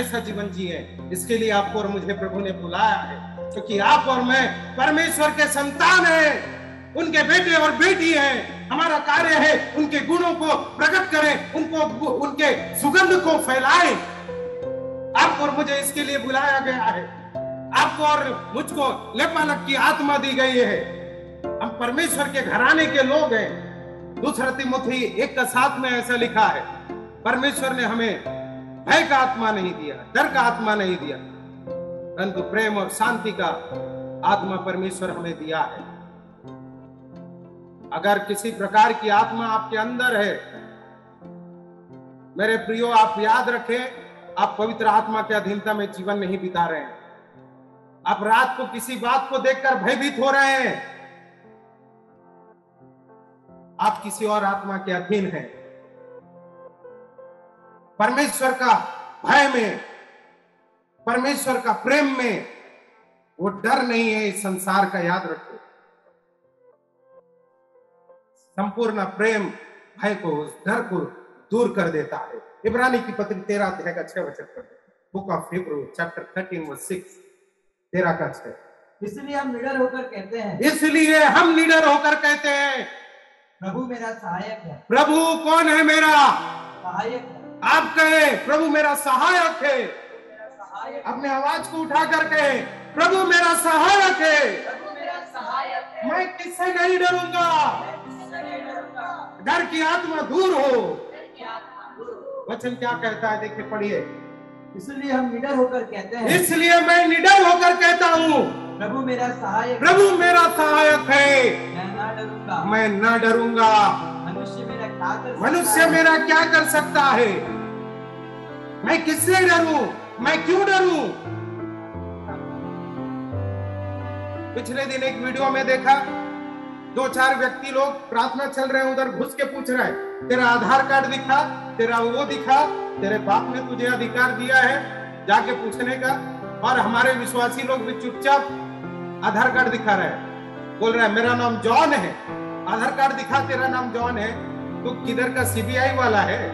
ऐसा जीवन जिए। इसके लिए आपको और मुझे प्रभु ने बुलाया है, क्योंकि आप और मैं परमेश्वर के संतान हैं, उनके बेटे और बेटी हैं, हमारा कार्य है उनके गुणों को प्रकट करें, उनको उनके सुगंध को फैलाएँ। आपको और मुझे इसके लिए बुलाया गया है। आपको और मुझको लेपालक की आत्मा दी गई है। हम परमेश्वर के घराने के लोग हैं। दूसरा तिमुथी एक का साथ में ऐसा लिखा है, परमेश्वर ने हमें भय का आत्मा नहीं दिया, डर का आत्मा नहीं दिया, परंतु प्रेम और शांति का आत्मा परमेश्वर हमें दिया है। अगर किसी प्रकार की आत्मा आपके अंदर है, मेरे प्रियो, आप याद रखें, आप पवित्र आत्मा के अधीनता में जीवन नहीं बिता रहे हैं। आप रात को किसी बात को देखकर भयभीत हो रहे हैं। आप किसी और आत्मा के अधीन हैं। परमेश्वर का भय में परमेश्वर का प्रेम में वो डर नहीं है इस संसार का याद रखो। संपूर्ण प्रेम भय को उस डर को दूर कर देता है। इब्रानी की पत्री तेरह अध्याय का छह वचन पर book of Hebrew chapter thirteen verse six तेरह का छह। इसलिए हम निडर होकर कहते हैं। इसलिए हम निडर होकर कहते हैं। प्रभु मेरा सहायक है। प्रभु कौन है मेरा? सहायक आप कहे प्रभु मेरा सहायक है। अपने आवाज़ को उठाकर कहे प्रभु मेरा सहायक है। प्रभु मेरा सहायक मैं किससे नहीं डरूँगा? डर की आत्मा दूर हो। वचन क्या कहता है देखिए पढ़िए। इसलिए हम निडर होकर कहते हैं। इसलिए मैं निडर होकर कहता हूँ। प्रभु मेरा सहायक प्रभु मेरा सहायक है। मैं ना डरूँगा। मैं न डरूँगा। मनुष्य मेरा क्या कर सकता मनुष्य मेरा क्या कर सकता है? मैं किससे डरूं? मैं क्यों डरूं? पिछले दिन एक वीडियो में देखा दो चार व्यक्ति लोग प्रार्थना चल रहे हैं उधर घुस के पूछ रहे हैं तेरा आधार कार्ड दिखा तेरा वो दिखा तेरे बाप ने तुझे अधिकार दिया है? जाके पूछने का। और हमारे विश्वासी लोग भी चुपचाप आधार कार्ड दिखा रहा है। बोल रहा है, मेरा नाम जॉन है। आधार कार्ड दिखा, तेरा नाम जॉन है? तू किधर का सीबीआई वाला है?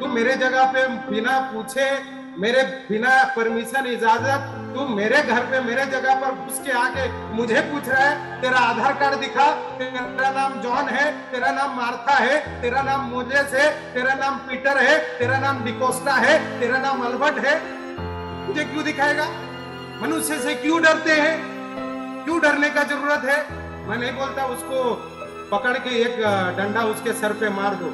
तू मेरे जगह पे बिना पूछे, मेरे बिना परमिशन, इजाज़त, तू मेरे घर पे, मेरे जगह पर घुस के आके मुझे पूछ रहा है, तेरा आधार कार्ड दिखा, तेरा नाम जॉन है, तेरा नाम मार्था है, तेरा नाम मोजेस है, तेरा नाम पीटर है, तेरा नाम डिकोस्टा है, तेरा नाम अल्बर्ट है, तुझे क्यों दिखाएगा? मनुष्य से क्यों डरते हैं? क्यों डरने का ज़रूरत है? मैं नहीं बोलता उसको पकड़ के एक डंडा उसके सर पे मार दो।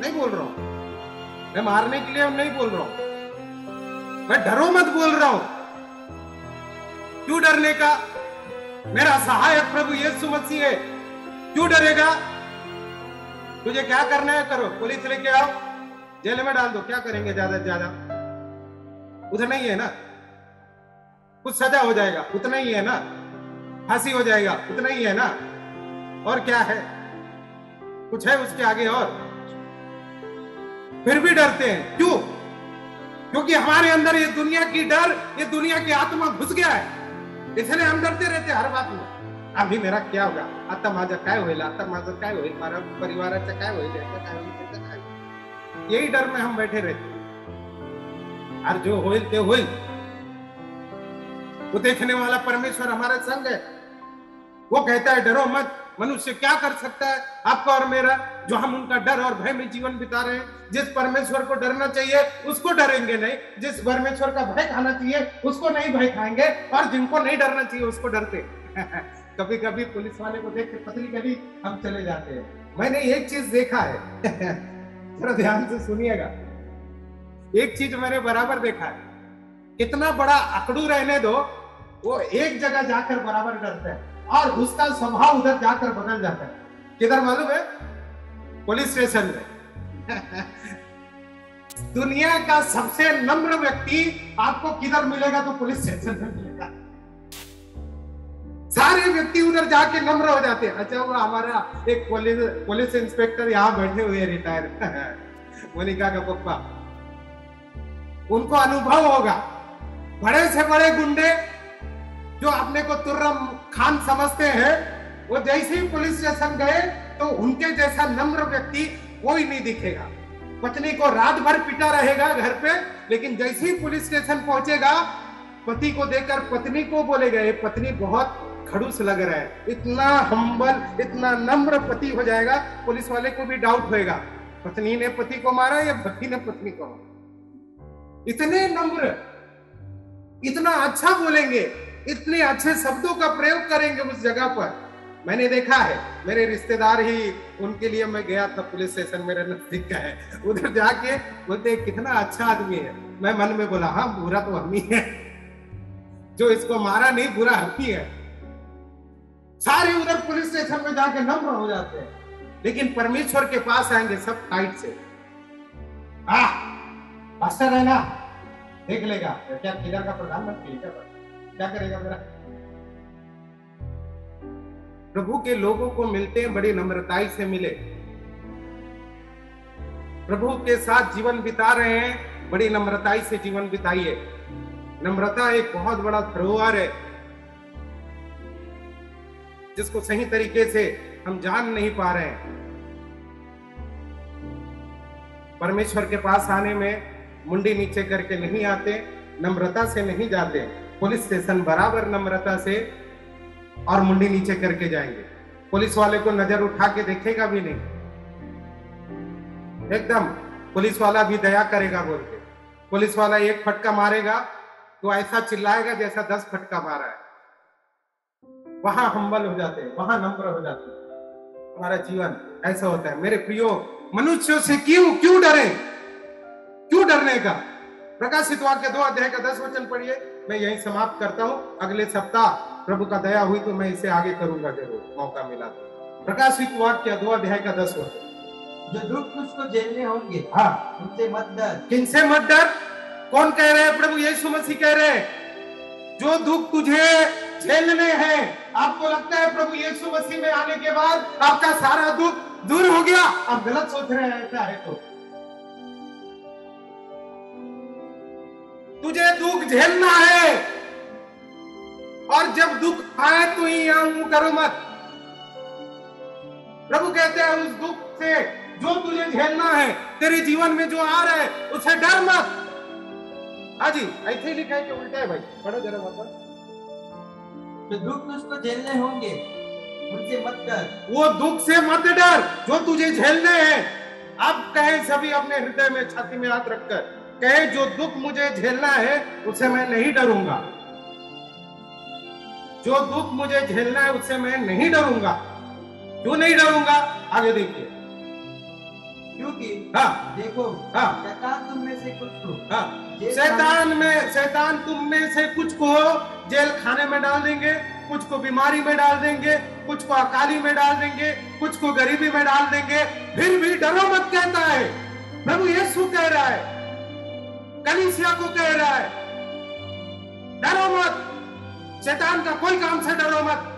नहीं बोल रहा हूँ। मैं मारने के लिए नहीं बोल रहा हूँ। मैं डरो मत बोल रहा हूँ। क्यों डरने का? मेरा सहायक प्रभु यीशु मसीह है। क्यों डरेगा? तुझे क्या करना है? करो। पुलिस लेके आओ। जेल में डाल दो। क्या करेंगे ज़्यादा से ज़्यादा? उधर नहीं है ना? कुछ सजा हो जाएगा, उतना ही है ना? फांसी हो जाएगा, उतना ही है ना? और क्या है? कुछ है उसके आगे और? फिर भी डरते हैं। क्यों? क्योंकि हमारे अंदर ये दुनिया की डर, ये दुनिया की आत्मा घुस गया है। इसलिए हम डरते रहते हर बात में। अभी मेरा क्या होगा? आता माझं काय होईल? आता माझं काय होईल? मारा परिवाराचं काय होईल? काय होईल? यही डर में हम बैठे रहते और जो होईल, ते वो देखने वाला परमेश्वर हमारे संग है। वो कहता है, डरो मत, मनुष्य क्या कर सकता है? आपका और मेरा, जो हम उनका डर और भय में जीवन बिता रहे हैं, जिस परमेश्वर को डरना चाहिए, उसको डरेंगे नहीं। जिस परमेश्वर का भय खाना चाहिए, उसको नहीं भय खाएँगे, और जिनको नहीं डरना चाहिए, उसको डरते कभी कभी पुलिस वाले को देख के पतली कभी हम चले जाते हैं। मैंने एक चीज़ देखा है। जरा ध्यान से सुनिएगा। एक चीज़ मैंने बराबर देखा है। कितना बड़ा अकड़ू रहने दो वो एक जगह जाकर बराबर डरता हैं और उसका स्वभाव उधर जाकर बदल जाता है। किधर मालूम है? पुलिस स्टेशन में। दुनिया का सबसे नम्र व्यक्ति आपको किधर मिलेगा तो पुलिस स्टेशन में मिलेगा। सारे व्यक्ति उधर जाके नम्र हो जाते हैं। अच्छा वो हमारा एक पुलिस पुलिस इंस्पेक्टर यहाँ बैठे हुए रिटायर। मोनिका का पप्पा। उनको अनुभव होगा। बड़े से बड़े गुंडे जो अपने को तुर्रम खान समझते हैं, वो जैसे ही पुलिस स्टेशन गए तो उनके जैसा नम्र व्यक्ति कोई नहीं दिखेगा। पत्नी को रात भर पिटा रहेगा घर पे, लेकिन जैसे ही पुलिस स्टेशन पहुंचेगा, पति को देखकर पत्नी को बोलेगा ये पत्नी, बहुत खड़ूस लग रहा है। इतना हम्बल इतना नम्र पति हो जाएगा, पुलिस वाले को भी डाउट होएगा। पत्नी ने पति को मारा या पति ने पत्नी को मारा? इतने नम्र, इतना अच्छा बोलेंगे इतने अच्छे शब्दों का प्रयोग करेंगे उस जगह पर। मैंने देखा है, मेरे रिश्तेदार ही उनके लिए मैं गया था पुलिस स्टेशन मेरे नज़दीक का है। उधर जाके बोलते कितना अच्छा आदमी है। मैं मन में बोला हाँ बुरा तो हम ही है। जो इसको मारा नहीं, बुरा हम ही है। सारे उधर पुलिस स्टेशन में जाके नम्र हो जाते हैं। लेकिन परमेश्वर के पास आएँगे सब टाइट से। आ है ना देख लेगा। क्या किधर का प्रधानमंत्री क्या करेगा मेरा? प्रभु के लोगों को मिलते हैं, बड़ी नम्रताई से मिले। प्रभु के साथ जीवन बिता रहे हैं, बड़ी नम्रताई से जीवन बिताइए। नम्रता एक बहुत बड़ा धरोहर है, जिसको सही तरीके से हम जान नहीं पा रहे हैं। परमेश्वर के पास आने में मुंडी नीचे करके नहीं आते, नम्रता से नहीं जाते। पुलिस स्टेशन बराबर नम्रता से और मुंडी नीचे करके जाएँगे। पुलिस वाले को नज़र उठा के देखेगा भी नहीं। एकदम, पुलिस वाला भी दया करेगा बोल के। पुलिस वाला एक फटका मारेगा तो ऐसा चिल्लाएगा जैसा दस फटका मारा है। वहाँ हम्बल हो जाते हैं, वहाँ नम्र हो जाते हैं। हमारा जीवन ऐसा होता है। मेरे प्रियो, मनुष्यों से क्यों क्यों डरे? क्यों डरने का? प्रकाशित वाक्य दो अध्याय का दस वचन पढ़िए। मैं यही समाप्त करता हूँ। अगले सप्ताह प्रभु का दया हुई तो मैं इसे आगे करूँगा ज़रूर। मौका मिला तो। प्रकाशित वाक्य दो अध्याय का दस वचन जो दुख उसको झेलने होंगे हाँ। उनसे मत डर। किनसे मत डर? कौन कह रहे हैं प्रभु? यीशु मसीह कह रहे हैं जो दुख तुझे झेलने हैं आपको लगता है प्रभु यीशु मसीह में आने के बाद आपका सारा दुख दूर हो गया? आप गलत सोच रहे हैं ऐसा है तो। तुझे दुख झेलना है। और जब दुख आए तो ही यहाँ मुँह करो मत। प्रभु कहते हैं उस दुख से जो तुझे झेलना है तेरे जीवन में जो आ रहा है उसे डर मत। हाँ जी ऐसे ही लिखा है कि उल्टा है भाई। पढ़ो जरा वापस। जो दुख तुझको झेलने होंगे उनसे मत डर। वो दुख से मत डर जो तुझे झेलने हैं। अब कहे सभी अपने हृदय में छाती में हाथ रखकर। कहे जो दुख मुझे झेलना है उसे मैं नहीं डरूँगा। जो दुख मुझे झेलना है उससे मैं नहीं डरूँगा। क्यों नहीं डरूँगा? आगे देखिए। क्योंकि हाँ। देखो हाँ। शैतान तुम में से कुछ को। हाँ। शैतान में शैतान तुम में से कुछ को जेल खाने में डाल देंगे कुछ को बीमारी में डाल देंगे कुछ को अकाली में डाल देंगे कुछ को गरीबी में डाल देंगे फिर भी डरो मत कहता है। प्रभु यीशु कह रहा है कलीसिया को कह रहा है, डरो मत। शैतान का कोई काम से डरो मत।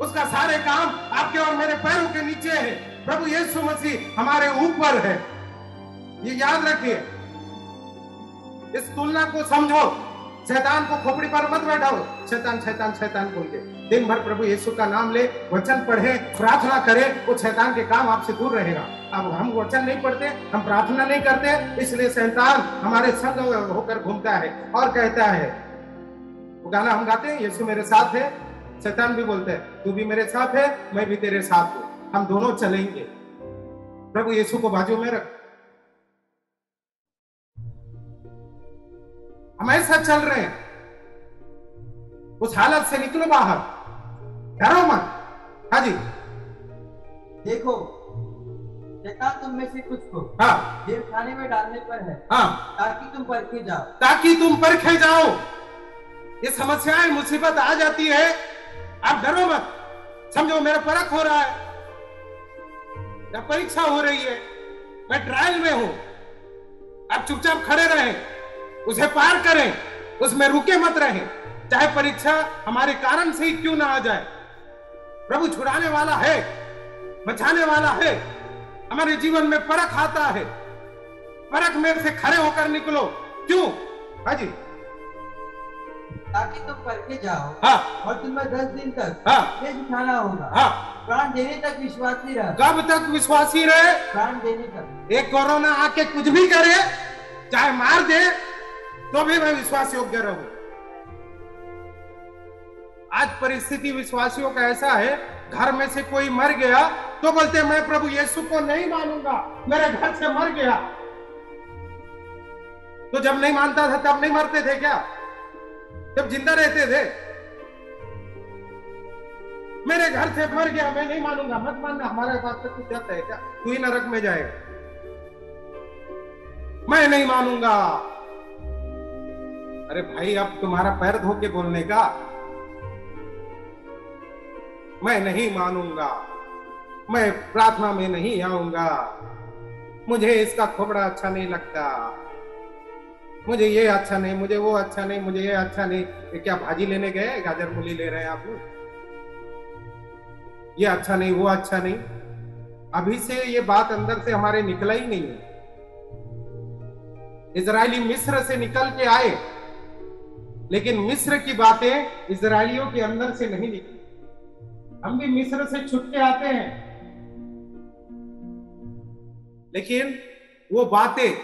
उसका सारे काम आपके और मेरे पैरों के नीचे है। प्रभु यीशु मसीह हमारे ऊपर है। ये याद रखिए, इस तुलना को समझो। शैतान को खोपड़ी पर मत बैठाओ। शैतान शैतान शैतान बोल के दिन भर प्रभु यीशु का नाम ले, वचन पढ़े, प्रार्थना करे, वो शैतान के काम आपसे दूर रहेगा। अब हम वचन नहीं पढ़ते, हम प्रार्थना नहीं करते, इसलिए शैतान हमारे संग होकर घूमता है और कहता है। वो गाना हम गाते हैं, यीशु मेरे साथ है, शैतान भी बोलते हैं, तू भी मेरे साथ है, मैं भी तेरे साथ हूँ, हम दोनों चलेंगे। प्रभु यीशु को बाजू में रख। हम ऐसा चल रहे हैं। उस हालत से निकलो बाहर। डरो मत। हाँ जी। देखो शैतान तुम में से कुछ को? हाँ। जेल खाने में डालने पर है। हाँ। ताकि तुम परखे जाओ। ताकि तुम परखे जाओ। ये समस्याएँ मुसीबत आ जाती है। आप डरो मत। समझो मेरा परख हो रहा है। या परीक्षा हो रही है। मैं ट्रायल में हूँ। आप चुपचाप खड़े रहें। उसे पार करें। उसमें रुके मत रहें। चाहे परीक्षा हमारे कारण से ही क्यों ना आ जाए। प्रभु छुड़ाने वाला है। बचाने वाला है। हमारे जीवन में परख आता है। परख में से खड़े होकर निकलो। क्यों? हाँ जी ताकि तुम परखे जाओ। हाँ। और तुम्हें दस दिन तक हाँ। ये दिखाना होगा। हाँ। प्राण देने तक विश्वासी रह। कब तक विश्वासी रहे? प्राण देने तक। एक कोरोना आके कुछ भी करे चाहे मार दे तो भी मैं विश्वास योग्य रहूँ। आज परिस्थिति विश्वासियों का ऐसा है घर में से कोई मर गया तो बोलते मैं प्रभु यीशु को नहीं मानूँगा, मेरे घर से मर गया। तो जब नहीं मानता था, तब नहीं मरते थे क्या? जब ज़िंदा रहते थे। मेरे घर से मर गया, मैं नहीं मानूँगा, मत मानना, हमारे पास तो कुछ जाता है क्या? तू ही नरक में जाएगा। मैं नहीं मानूँगा। अरे भाई, अब तुम्हारा पैर धो के बोलने का मैं नहीं मानूँगा। मैं प्रार्थना में नहीं आऊँगा। मुझे इसका खोपड़ा अच्छा नहीं लगता। मुझे ये अच्छा नहीं, मुझे वो अच्छा नहीं, मुझे ये अच्छा नहीं। ये क्या भाजी लेने गए? गाजर मूली ले रहे हैं आप लोग? ये अच्छा नहीं, वो अच्छा नहीं। अभी से ये बात अंदर से हमारे निकला ही नहीं है। इजरायली मिस्र से निकल के आए। लेकिन मिस्र की बातें इसराइलियों के अंदर से नहीं निकली। हम भी मिस्र से छुट के आते हैं। लेकिन वो बातें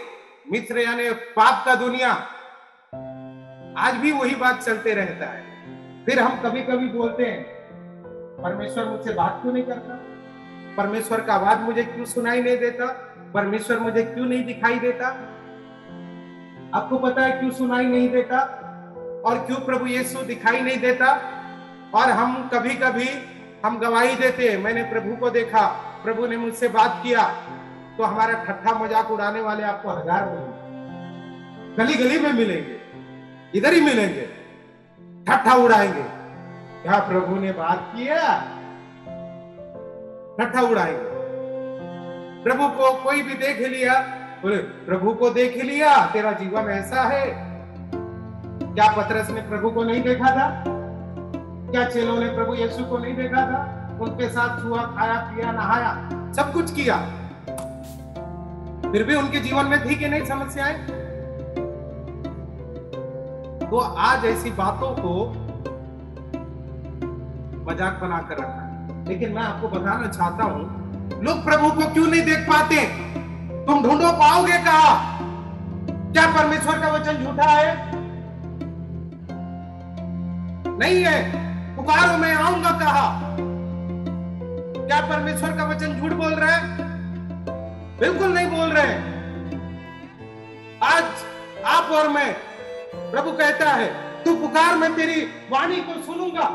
मित्र यानी पाप का दुनिया, आज भी वही बात चलते रहता है। फिर हम कभी कभी बोलते हैं, परमेश्वर मुझसे बात क्यों नहीं करता? परमेश्वर का आवाज़ मुझे क्यों सुनाई नहीं देता? परमेश्वर मुझे क्यों नहीं दिखाई देता? आपको पता है क्यों सुनाई नहीं देता? और क्यों प्रभु यीशु दिखाई नहीं देता? और हम कभी कभी हम गवाही देते हैं। मैंने प्रभु को देखा, प्रभु ने मुझसे बात किया तो हमारा ठट्ठा मज़ाक उड़ाने वाले आपको हज़ार मिलेंगे गली गली में मिलेंगे, इधर ही मिलेंगे, ठट्ठा उड़ाएँगे। क्या प्रभु ने बात किया, ठट्ठा उड़ाएँगे। प्रभु को कोई भी देख लिया, बोले, प्रभु को देख लिया, तेरा जीवन ऐसा है। क्या पतरस ने प्रभु को नहीं देखा था? क्या चेलों ने प्रभु यीशु को नहीं देखा था? उनके साथ छुआ खाया, पिया, नहाया, सब कुछ किया। फिर भी उनके जीवन में थी कि नहीं समस्याएँ? तो आज ऐसी बातों को मज़ाक बनाकर रखा लेकिन मैं आपको बताना चाहता हूँ, लोग प्रभु को क्यों नहीं देख पाते? तुम ढूंढो पाओगे कहा? क्या परमेश्वर का वचन झूठा है? नहीं है। पुकारो, मैं आऊँगा कहा? क्या परमेश्वर का वचन झूठ बोल रहा है? बिल्कुल नहीं बोल रहे आज आप और मैं, प्रभु कहता है, तू पुकार, मैं तेरी वाणी को सुनूँगा।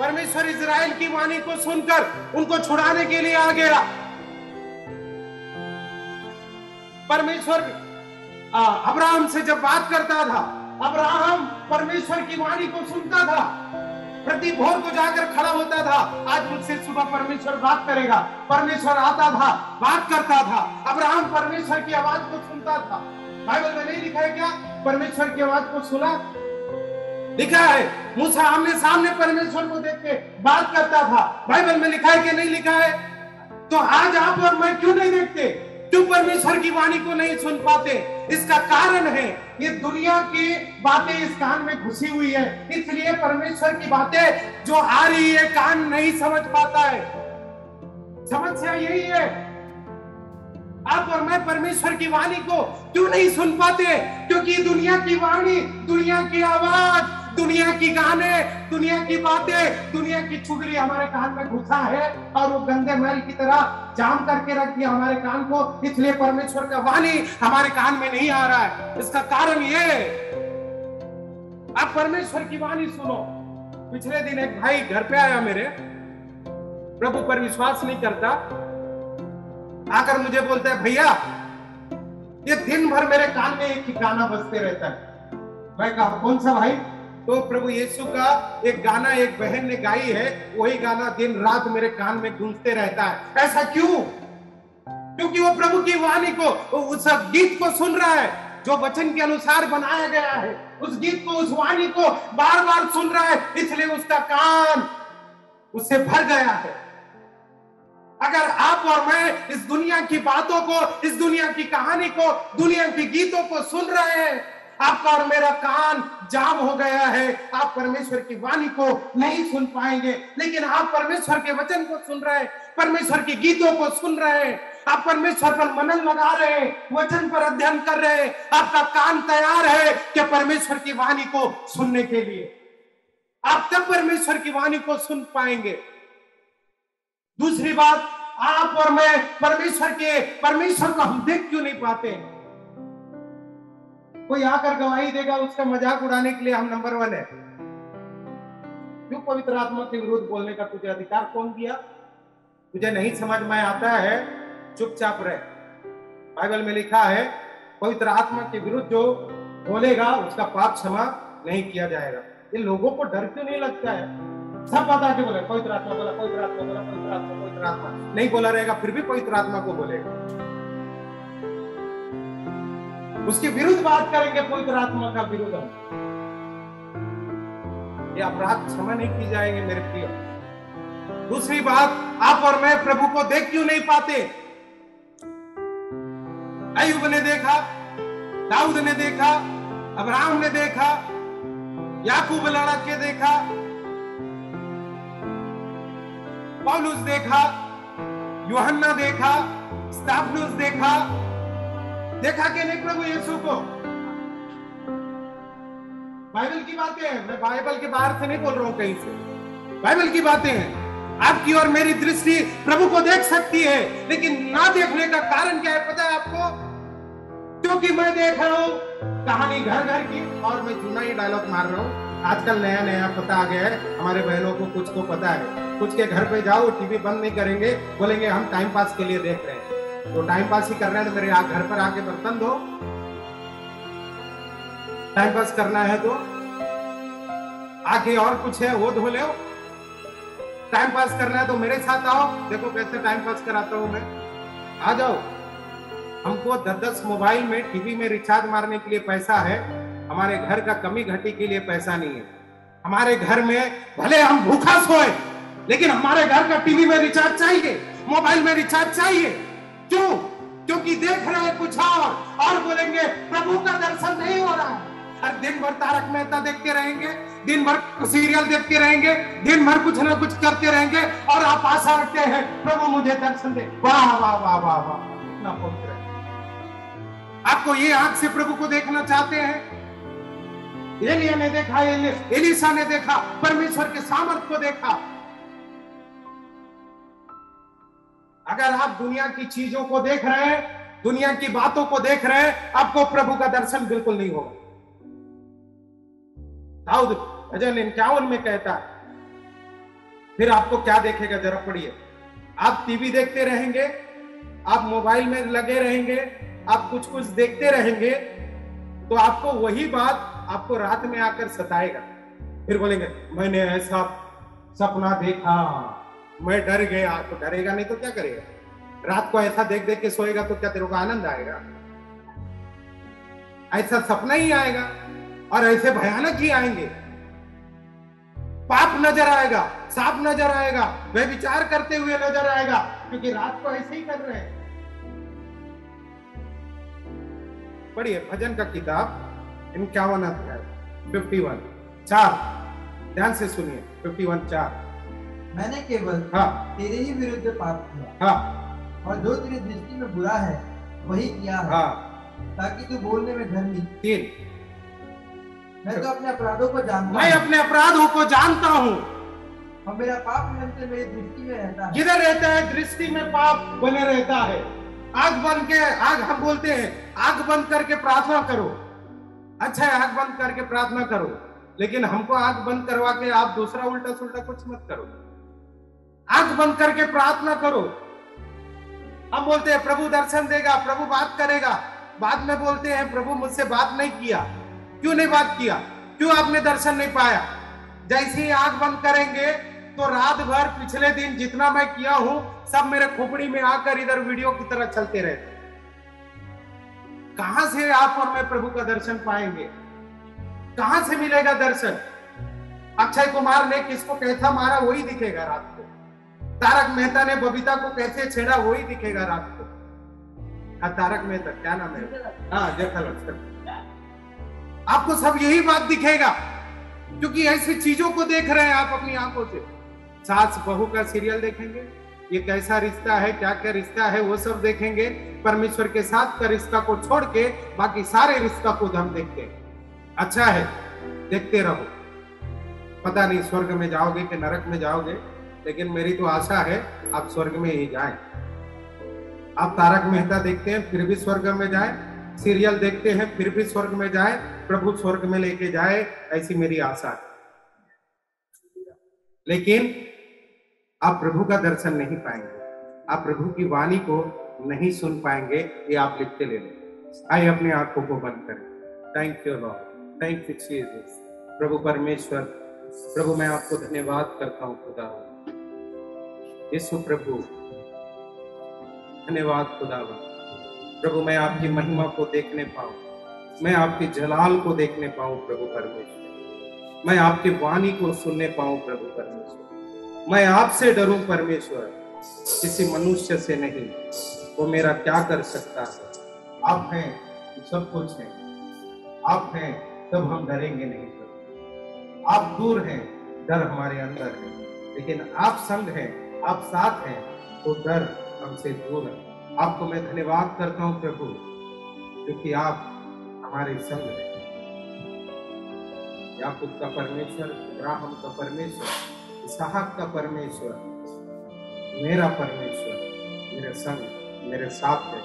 परमेश्वर इज़राइल की वाणी को सुनकर उनको छुड़ाने के लिए आ गया। परमेश्वर अब्राहम से जब बात करता था अब्राहम परमेश्वर की वाणी को सुनता था। प्रति भोर को जाकर खड़ा होता था। आज मुझसे सुबह परमेश्वर बात करेगा। परमेश्वर आता था, बात करता था। अब्राहम परमेश्वर की आवाज़ को सुनता था। बाइबल में नहीं लिखा है क्या? परमेश्वर की आवाज़ को सुना? लिखा है। मूसा आमने सामने परमेश्वर को देख के बात करता था। बाइबल में लिखा है कि नहीं लिखा है? तो आज आप और मैं क्यों नहीं देखते? क्यों परमेश्वर की वाणी को नहीं सुन पाते, इसका कारण है, ये दुनिया की बातें इस कान में घुसी हुई है। इसलिए परमेश्वर की बातें जो आ रही है, कान नहीं समझ पाता है। समस्या यही है, आप और मैं परमेश्वर की वाणी को क्यों नहीं सुन पाते? क्योंकि दुनिया की वाणी, दुनिया की आवाज़ दुनिया की गाने, दुनिया की बातें, दुनिया की चुगली हमारे कान में घुसा है और वो गंदे मैल की तरह जाम करके रख दिया हमारे कान को। इसलिए परमेश्वर का वाणी हमारे कान में नहीं आ रहा है। इसका कारण ये, आप परमेश्वर की वाणी सुनो। पिछले दिन एक भाई घर पे आया मेरे। प्रभु पर विश्वास नहीं करता। आकर मुझे बोलता है, भैया, ये दिन भर मेरे कान में एक ही गाना बजते रहता है। मैं कहा, कौन सा भाई? तो प्रभु यीशु का एक गाना, एक बहन ने गाई है, वही गाना दिन रात मेरे कान में गूंजते रहता है। ऐसा क्यों? क्योंकि वो प्रभु की वाणी को उस गीत को सुन रहा है, जो वचन के अनुसार बनाया गया है। उस गीत को, उस वाणी को बार बार सुन रहा है, इसलिए उसका कान उससे भर गया है। अगर आप और मैं इस दुनिया की बातों को, इस दुनिया की कहानी को, दुनिया के गीतों को सुन रहे हैं आपका और मेरा कान जाम हो गया है। आप परमेश्वर की वाणी को नहीं सुन पाएँगे। लेकिन आप परमेश्वर के वचन को सुन रहे हैं, परमेश्वर के गीतों को सुन रहे हैं। आप परमेश्वर पर मनन लगा रहे हैं, वचन पर अध्ययन कर रहे हैं। आपका कान तैयार है कि परमेश्वर की वाणी को सुनने के लिए। आप तब परमेश्वर की वाणी को सुन पाएँगे। दूसरी बात, आप और मैं परमेश्वर के, परमेश्वर को हम देख क्यों नहीं पाते हैं? कोई आकर गवाही देगा उसका मज़ाक उड़ाने के लिए हम नंबर वन है। क्यों पवित्र आत्मा के विरुद्ध बोलने का तुझे अधिकार कौन दिया? तुझे नहीं समझ में आता है? चुपचाप रहे। बाइबल में लिखा है, पवित्र आत्मा के विरुद्ध जो बोलेगा, उसका पाप क्षमा नहीं किया जाएगा। ये लोगों को डर क्यों नहीं लगता है? सब बता के बोले, पवित्र आत्मा बोला, पवित्र आत्मा बोला, पवित्र आत्मा पवित्र आत्मा। नहीं बोला रहेगा, फिर भी पवित्र आत्मा को बोलेगा। उसके विरुद्ध बात करेंगे पवित्र आत्मा का विरुद्ध ये अपराध क्षमा नहीं की जाएँगे मेरे प्रिय। दूसरी बात, आप और मैं प्रभु को देख क्यों नहीं पाते? अयुब ने देखा, दाऊद ने देखा, अब्राहम ने देखा, याकूब लड़ा के देखा, पौलुस देखा, योहन्ना देखा देखा देखा कि नहीं प्रभु यीशु को? बाइबल की बातें हैं। मैं बाइबल के बाहर से नहीं बोल रहा हूँ कहीं से। बाइबल की बातें हैं। आपकी और मेरी दृष्टि प्रभु को देख सकती है, लेकिन ना देखने का कारण क्या है पता है आपको? क्योंकि मैं देख रहा हूँ कहानी घर घर की, और मैं जूना ही डायलॉग मार रहा हूँ। आजकल नया नया पता आ गया है। हमारे बहनों को कुछ को पता है। कुछ के घर पे जाओ टीवी बंद नहीं करेंगे। बोलेंगे हम टाइम पास के लिए देख रहे हैं। तो टाइम पास ही करना है तो मेरे घर पर आके बर्तन दो टाइम पास करना है तो आके और कुछ है, वो धो लो। टाइम पास करना है तो मेरे साथ आओ। देखो कैसे टाइम पास कराता हूँ मैं। आ जाओ। हमको दस दस मोबाइल में टीवी में रिचार्ज मारने के लिए पैसा है। हमारे घर का कमी घटी के लिए पैसा नहीं है। हमारे घर में भले हम भूखा सोए, लेकिन हमारे घर का टीवी में रिचार्ज चाहिए मोबाइल में रिचार्ज चाहिए। क्यों? क्योंकि देख रहे हैं कुछ और और बोलेंगे, प्रभु का दर्शन नहीं हो रहा है। हर दिन भर तारक मेहता देखते रहेंगे, दिन भर सीरियल देखते रहेंगे, दिन भर कुछ ना कुछ करते रहेंगे, और आप आशा रखते हैं, प्रभु मुझे दर्शन दे। वाह वाह वाह वाह वाह, इतना पवित्र आपको ये आँख से प्रभु को देखना चाहते हैं? एलिया ने देखा एलिसा ने देखा, परमेश्वर के सामर्थ को देखा। अगर आप दुनिया की चीज़ों को देख रहे हैं, दुनिया की बातों को देख रहे हैं, आपको प्रभु का दर्शन बिल्कुल नहीं होगा। दाऊद भजन इक्यावन में कहता है, फिर आपको क्या देखेगा? जरा पढ़िए। आप टीवी देखते रहेंगे, आप मोबाइल में लगे रहेंगे, आप कुछ कुछ देखते रहेंगे तो आपको वही बात आपको रात में आकर सताएगा। फिर बोलेंगे, मैंने ऐसा सपना देखा। मैं डर गया तो डरेगा नहीं तो क्या करेगा? रात को ऐसा देख देख के सोएगा तो क्या तेरे को आनंद आएगा? ऐसा सपना ही आएगा और ऐसे भयानक ही आएँगे। पाप नज़र आएगा, साफ़ नज़र आएगा वह विचार करते हुए नज़र आएगा, क्योंकि रात को ऐसे ही कर रहे हैं। पढ़िए, भजन का किताब इक्यावन अध्याय फिफ्टी वन चार, ध्यान से सुनिए फिफ्टी वन चार। मैंने केवल हाँ। तेरे ही विरुद्ध पाप किया। हाँ। और जो तेरी दृष्टि में बुरा है वही किया है हाँ। ताकि तू बोलने में धर्मी तीन। मैं तो अपने अपराधों को जानता मैं अपने अपराधों को जानता हूँ। और मेरा पाप निरंतर मेरी दृष्टि में रहता है। जिधर रहता है दृष्टि में पाप बने रहता है। आग बंद के आग हम बोलते हैं आग बंद करके प्रार्थना करो। अच्छा है आग बंद करके प्रार्थना करो। लेकिन हमको आग बंद करवा के आप दूसरा उल्टा सुल्टा कुछ मत करो। आग बंद करके प्रार्थना करो। हम बोलते हैं, प्रभु दर्शन देगा, प्रभु बात करेगा। बाद में बोलते हैं, प्रभु मुझसे बात नहीं किया। क्यों नहीं बात किया? क्यों आपने दर्शन नहीं पाया? जैसे ही आग बंद करेंगे तो रात भर पिछले दिन जितना मैं किया हूँ, सब मेरे खोपड़ी में आकर इधर वीडियो की तरह चलते रहते कहाँ से आप और मैं प्रभु का दर्शन पाएँगे? कहाँ से मिलेगा दर्शन? अक्षय कुमार ने किसको कैसा मारा, वही दिखेगा रात को। तारक मेहता ने बबीता को कैसे छेड़ा वही दिखेगा रात को। हाँ तारक मेहता, क्या नाम है? हाँ जेठालाल आपको सब यही बात दिखेगा, क्योंकि ऐसी चीज़ों को देख रहे हैं आप अपनी आँखों से। सास बहू का सीरियल देखेंगे, ये कैसा रिश्ता है, क्या क्या रिश्ता है, वो सब देखेंगे, परमेश्वर के साथ का रिश्ता को छोड़ के बाकी सारे रिश्ता को हम देखते हैं। अच्छा है, देखते रहो। पता नहीं स्वर्ग में जाओगे कि नरक में जाओगे लेकिन मेरी तो आशा है आप स्वर्ग में ही जाए। आप तारक मेहता देखते हैं, फिर भी स्वर्ग में जाए। सीरियल देखते हैं, फिर भी स्वर्ग में जाए। प्रभु स्वर्ग में लेके जाए, ऐसी मेरी आशा है। लेकिन आप प्रभु का दर्शन नहीं पाएँगे। आप प्रभु की वाणी को नहीं सुन पाएँगे, ये आप लिखते ले लें। आइए अपने आँखों को बंद करें। Thank you Lord thank you Jesus प्रभु परमेश्वर, प्रभु मैं आपको धन्यवाद करता हूँ, खुदा। यीशु प्रभु। धन्यवाद खुदावा प्रभु, मैं आपकी महिमा को देखने पाऊँ। मैं आपके जलाल को देखने पाऊँ, प्रभु परमेश्वर। मैं आपकी वाणी को सुनने पाऊँ, प्रभु परमेश्वर। मैं आपसे डरूं, परमेश्वर। किसी मनुष्य से नहीं। वो मेरा क्या कर सकता है? आप हैं, सब कुछ है। आप हैं, तब हम डरेंगे नहीं, प्रभु। आप दूर हैं, डर हमारे अंदर है। लेकिन आप संग हैं आप साथ हैं तो डर हमसे दूर है आपको मैं धन्यवाद करता हूँ प्रभु, क्योंकि आप हमारे संग हैं। याकूब का परमेश्वर, इब्राहिम का परमेश्वर, इसहाक का परमेश्वर, मेरा परमेश्वर, मेरे संग, मेरे साथ है।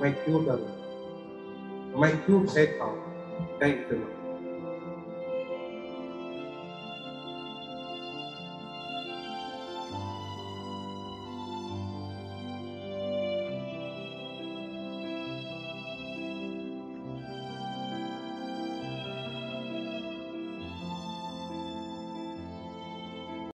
मैं क्यों डरूं? मैं क्यों भय खाऊं? Thank you